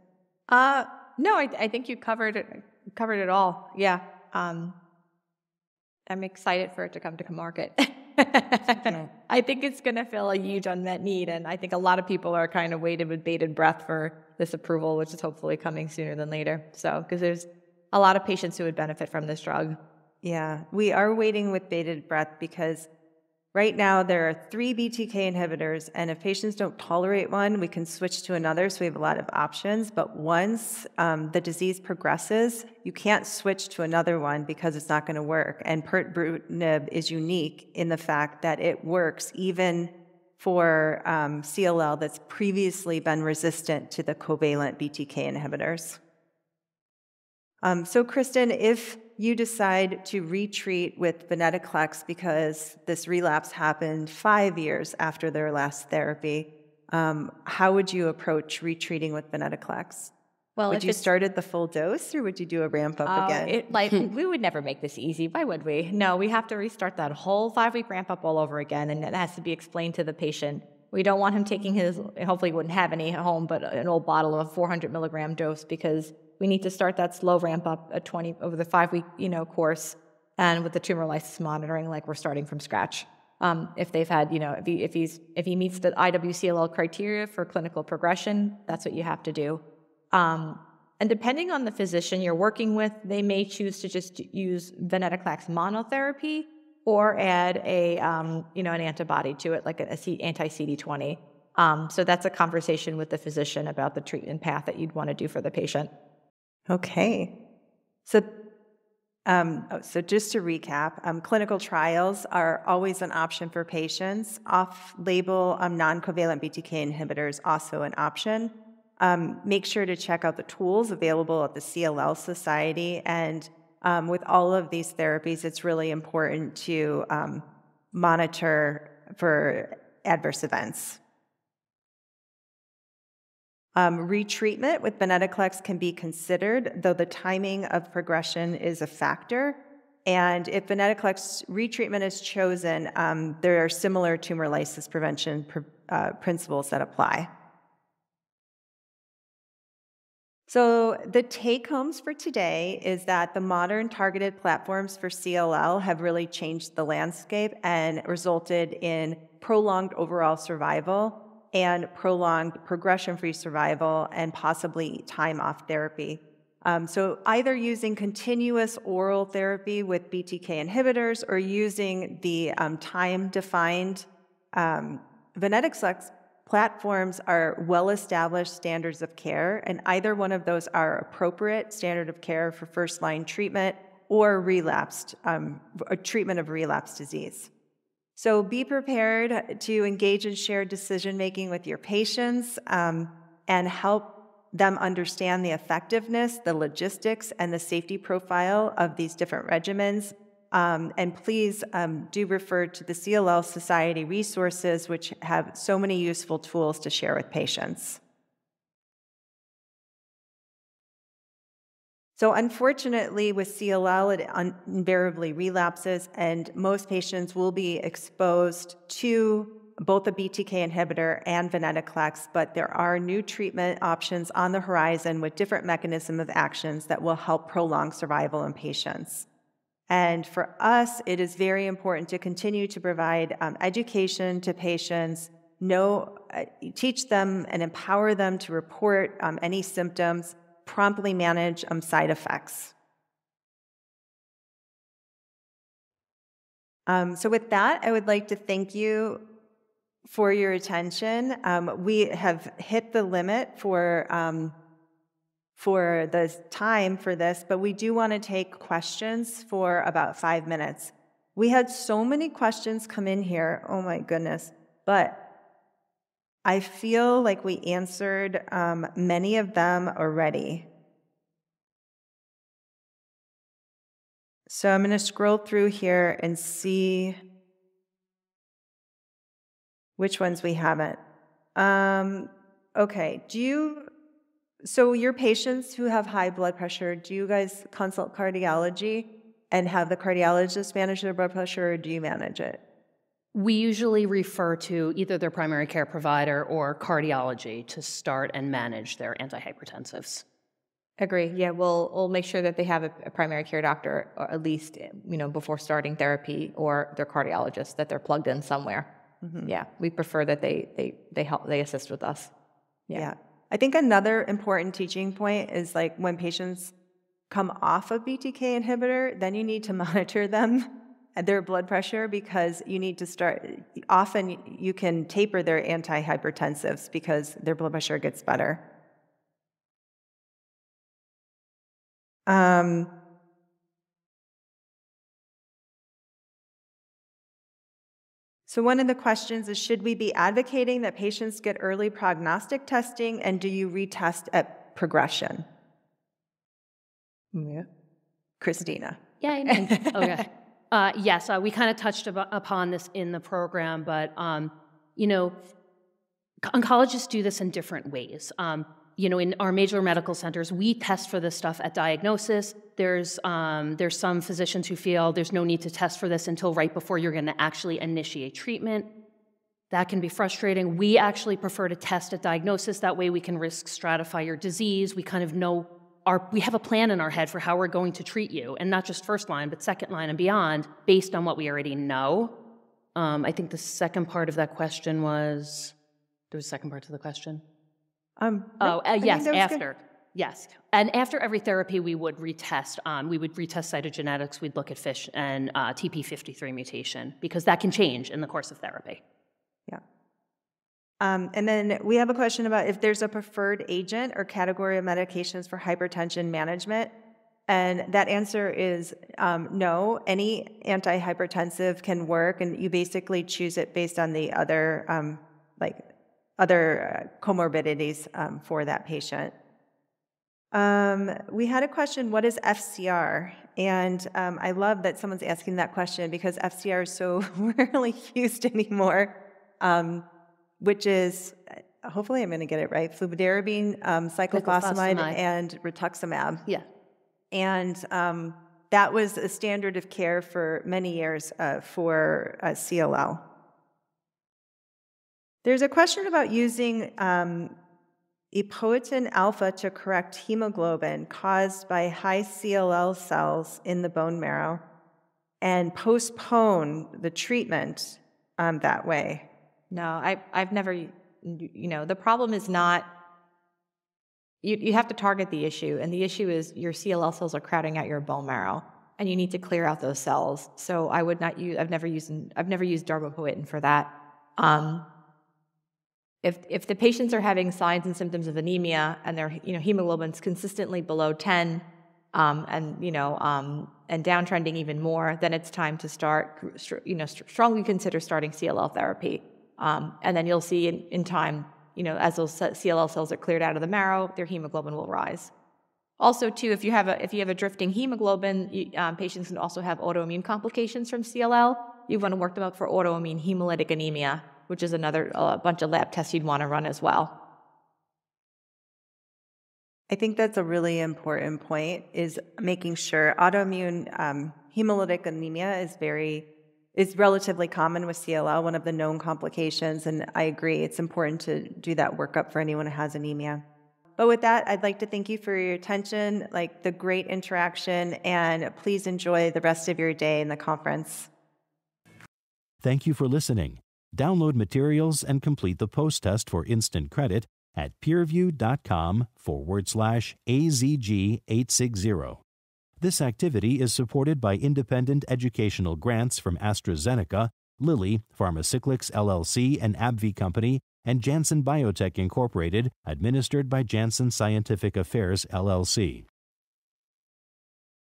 Uh, no, I, I think you covered it, covered it all. Yeah. Um, I'm excited for it to come to market. I think it's going to fill a huge unmet need. And I think a lot of people are kind of waiting with bated breath for this approval, which is hopefully coming sooner than later. So, because there's a lot of patients who would benefit from this drug. Yeah, we are waiting with bated breath because Right now, there are three BTK inhibitors, and if patients don't tolerate one, we can switch to another. So we have a lot of options. But once um, the disease progresses, you can't switch to another one because it's not going to work. And pirtobrutinib is unique in the fact that it works even for um, CLL that's previously been resistant to the covalent BTK inhibitors. Um, so, Kristen, if you decide to retreat with venetoclax because this relapse happened five years after their last therapy, um, how would you approach retreating with venetoclax? Well, would you start at the full dose, or would you do a ramp up uh, again? It, like we would never make this easy. Why would we? No, we have to restart that whole five week ramp up all over again, and it has to be explained to the patient. We don't want him taking his. Hopefully, he wouldn't have any at home, but an old bottle of a 400 milligram dose because we need to start that slow ramp up at 20 over the five week you know course. And with the tumor lysis monitoring like we're starting from scratch. Um, if they've had you know if, he, if he's if he meets the iwCLL criteria for clinical progression that's what you have to do. Um, and depending on the physician you're working with they may choose to just use venetoclax monotherapy or add a um, you know an antibody to it like an anti-CD20 um, so that's a conversation with the physician about the treatment path that you'd want to do for the patient Okay. So, um, oh, so just to recap, um, clinical trials are always an option for patients. Off-label um, non-covalent BTK inhibitors also an option. Um, make sure to check out the tools available at the CLL Society. And um, with all of these therapies, it's really important to um, monitor for adverse events. Um, retreatment with venetoclax can be considered, though the timing of progression is a factor. And if venetoclax retreatment is chosen, um, there are similar tumor lysis prevention pr uh, principles that apply. So, the take homes for today is that the modern targeted platforms for CLL have really changed the landscape and resulted in prolonged overall survival and prolonged progression free survival and possibly time off therapy. Um, so, either using continuous oral therapy with BTK inhibitors or using the um, time defined um, venetoclax platforms are well established standards of care, and either one of those are appropriate standard of care for first line treatment or relapsed um, treatment of relapsed disease. So be prepared to engage in shared decision making with your patients um, and help them understand the effectiveness, the logistics, and the safety profile of these different regimens. Um, and please um, do refer to the CLL Society resources, which have so many useful tools to share with patients. So, unfortunately, with CLL, it invariably relapses, and most patients will be exposed to both a BTK inhibitor and venetoclax, but there are new treatment options on the horizon with different mechanism of actions that will help prolong survival in patients. And for us, it is very important to continue to provide um, education to patients, know, uh, teach them and empower them to report um, any symptoms promptly manage um, side effects. Um, so, with that, I would like to thank you for your attention. Um, we have hit the limit for um, for the time for this, but we do want to take questions for about five minutes. We had so many questions come in here. Oh my goodness! But I feel like we answered um, many of them already. So I'm going to scroll through here and see which ones we haven't. Um, okay, do you, so your patients who have high blood pressure, do you guys consult cardiology and have the cardiologist manage their blood pressure or do you manage it? We usually refer to either their primary care provider or cardiology to start and manage their antihypertensives. Agree. Yeah, we'll we'll make sure that they have a, a, primary care doctor, or at least you know before starting therapy, or their cardiologist that they're plugged in somewhere. Mm-hmm. Yeah, we prefer that they they they help they assist with us. Yeah. yeah. I think another important teaching point is like when patients come off of BTK inhibitor, then you need to monitor them their blood pressure because you need to start often you can taper their antihypertensives because their blood pressure gets better Um, so, one of the questions is Should we be advocating that patients get early prognostic testing, and do you retest at progression? Yeah. Christina. Yeah, I know. okay. Uh, yes, uh, we kind of touched ab- upon this in the program, but um, you know, oncologists do this in different ways. Um, you know, in our major medical centers, we test for this stuff at diagnosis. There's um, there's some physicians who feel there's no need to test for this until right before you're going to actually initiate treatment. That can be frustrating. We actually prefer to test at diagnosis. That way, we can risk stratify your disease. We kind of know our we have a plan in our head for how we're going to treat you, and not just first line, but second line and beyond, based on what we already know. Um, I think the second part of that question was there was a second part to the question. Um, oh, uh, yes, after. Good. Yes. And after every therapy, we would retest. Um, we would retest cytogenetics. We'd look at FISH and uh, TP53 mutation because that can change in the course of therapy. Um, and then we have a question about if there's a preferred agent or category of medications for hypertension management. And that answer is um, no. Any antihypertensive can work, and you basically choose it based on the other, um, like other uh, comorbidities um, for that patient. Um, we had a question what is FCR? And um, I love that someone's asking that question because FCR is so rarely used anymore, um, which is uh, hopefully I'm going to get it right fludarabine, um, cyclophosphamide, and rituximab. Yeah. And um, that was a standard of care for many years uh, for uh, CLL. There's a question about using um, epoetin alpha to correct hemoglobin caused by high CLL cells in the bone marrow and postpone the treatment um, that way. No, I, I've never, you know, the problem is not, you, you have to target the issue, and the issue is your CLL cells are crowding out your bone marrow, and you need to clear out those cells. So I would not use, I've never used, I've never used darbepoetin for that. Um, if, if the patients are having signs and symptoms of anemia and their you know, hemoglobin's consistently below 10 um, and, you know, um, and downtrending even more, then it's time to start, you know, strongly consider starting CLL therapy. Um, and then you'll see in, in time, you know, as those CLL cells are cleared out of the marrow, their hemoglobin will rise. Also, too, if you have a if you have a drifting hemoglobin, you, um, patients can also have autoimmune complications from CLL. You want to work them up for autoimmune hemolytic anemia, which is another uh, bunch of lab tests you'd want to run as well. I think that's a really important point is making sure autoimmune um, hemolytic anemia is very is relatively common with CLL, one of the known complications, and I agree it's important to do that workup for anyone who has anemia. But with that, I'd like to thank you for your attention, like the great interaction, and please enjoy the rest of your day in the conference. Thank you for listening. Download materials and complete the post test for instant credit at peerview.com forward slash AZG860. This activity is supported by independent educational grants from AstraZeneca, Lilly, Pharmacyclics LLC, and AbbVie Company, and Janssen Biotech Incorporated, administered by Janssen Scientific Affairs LLC.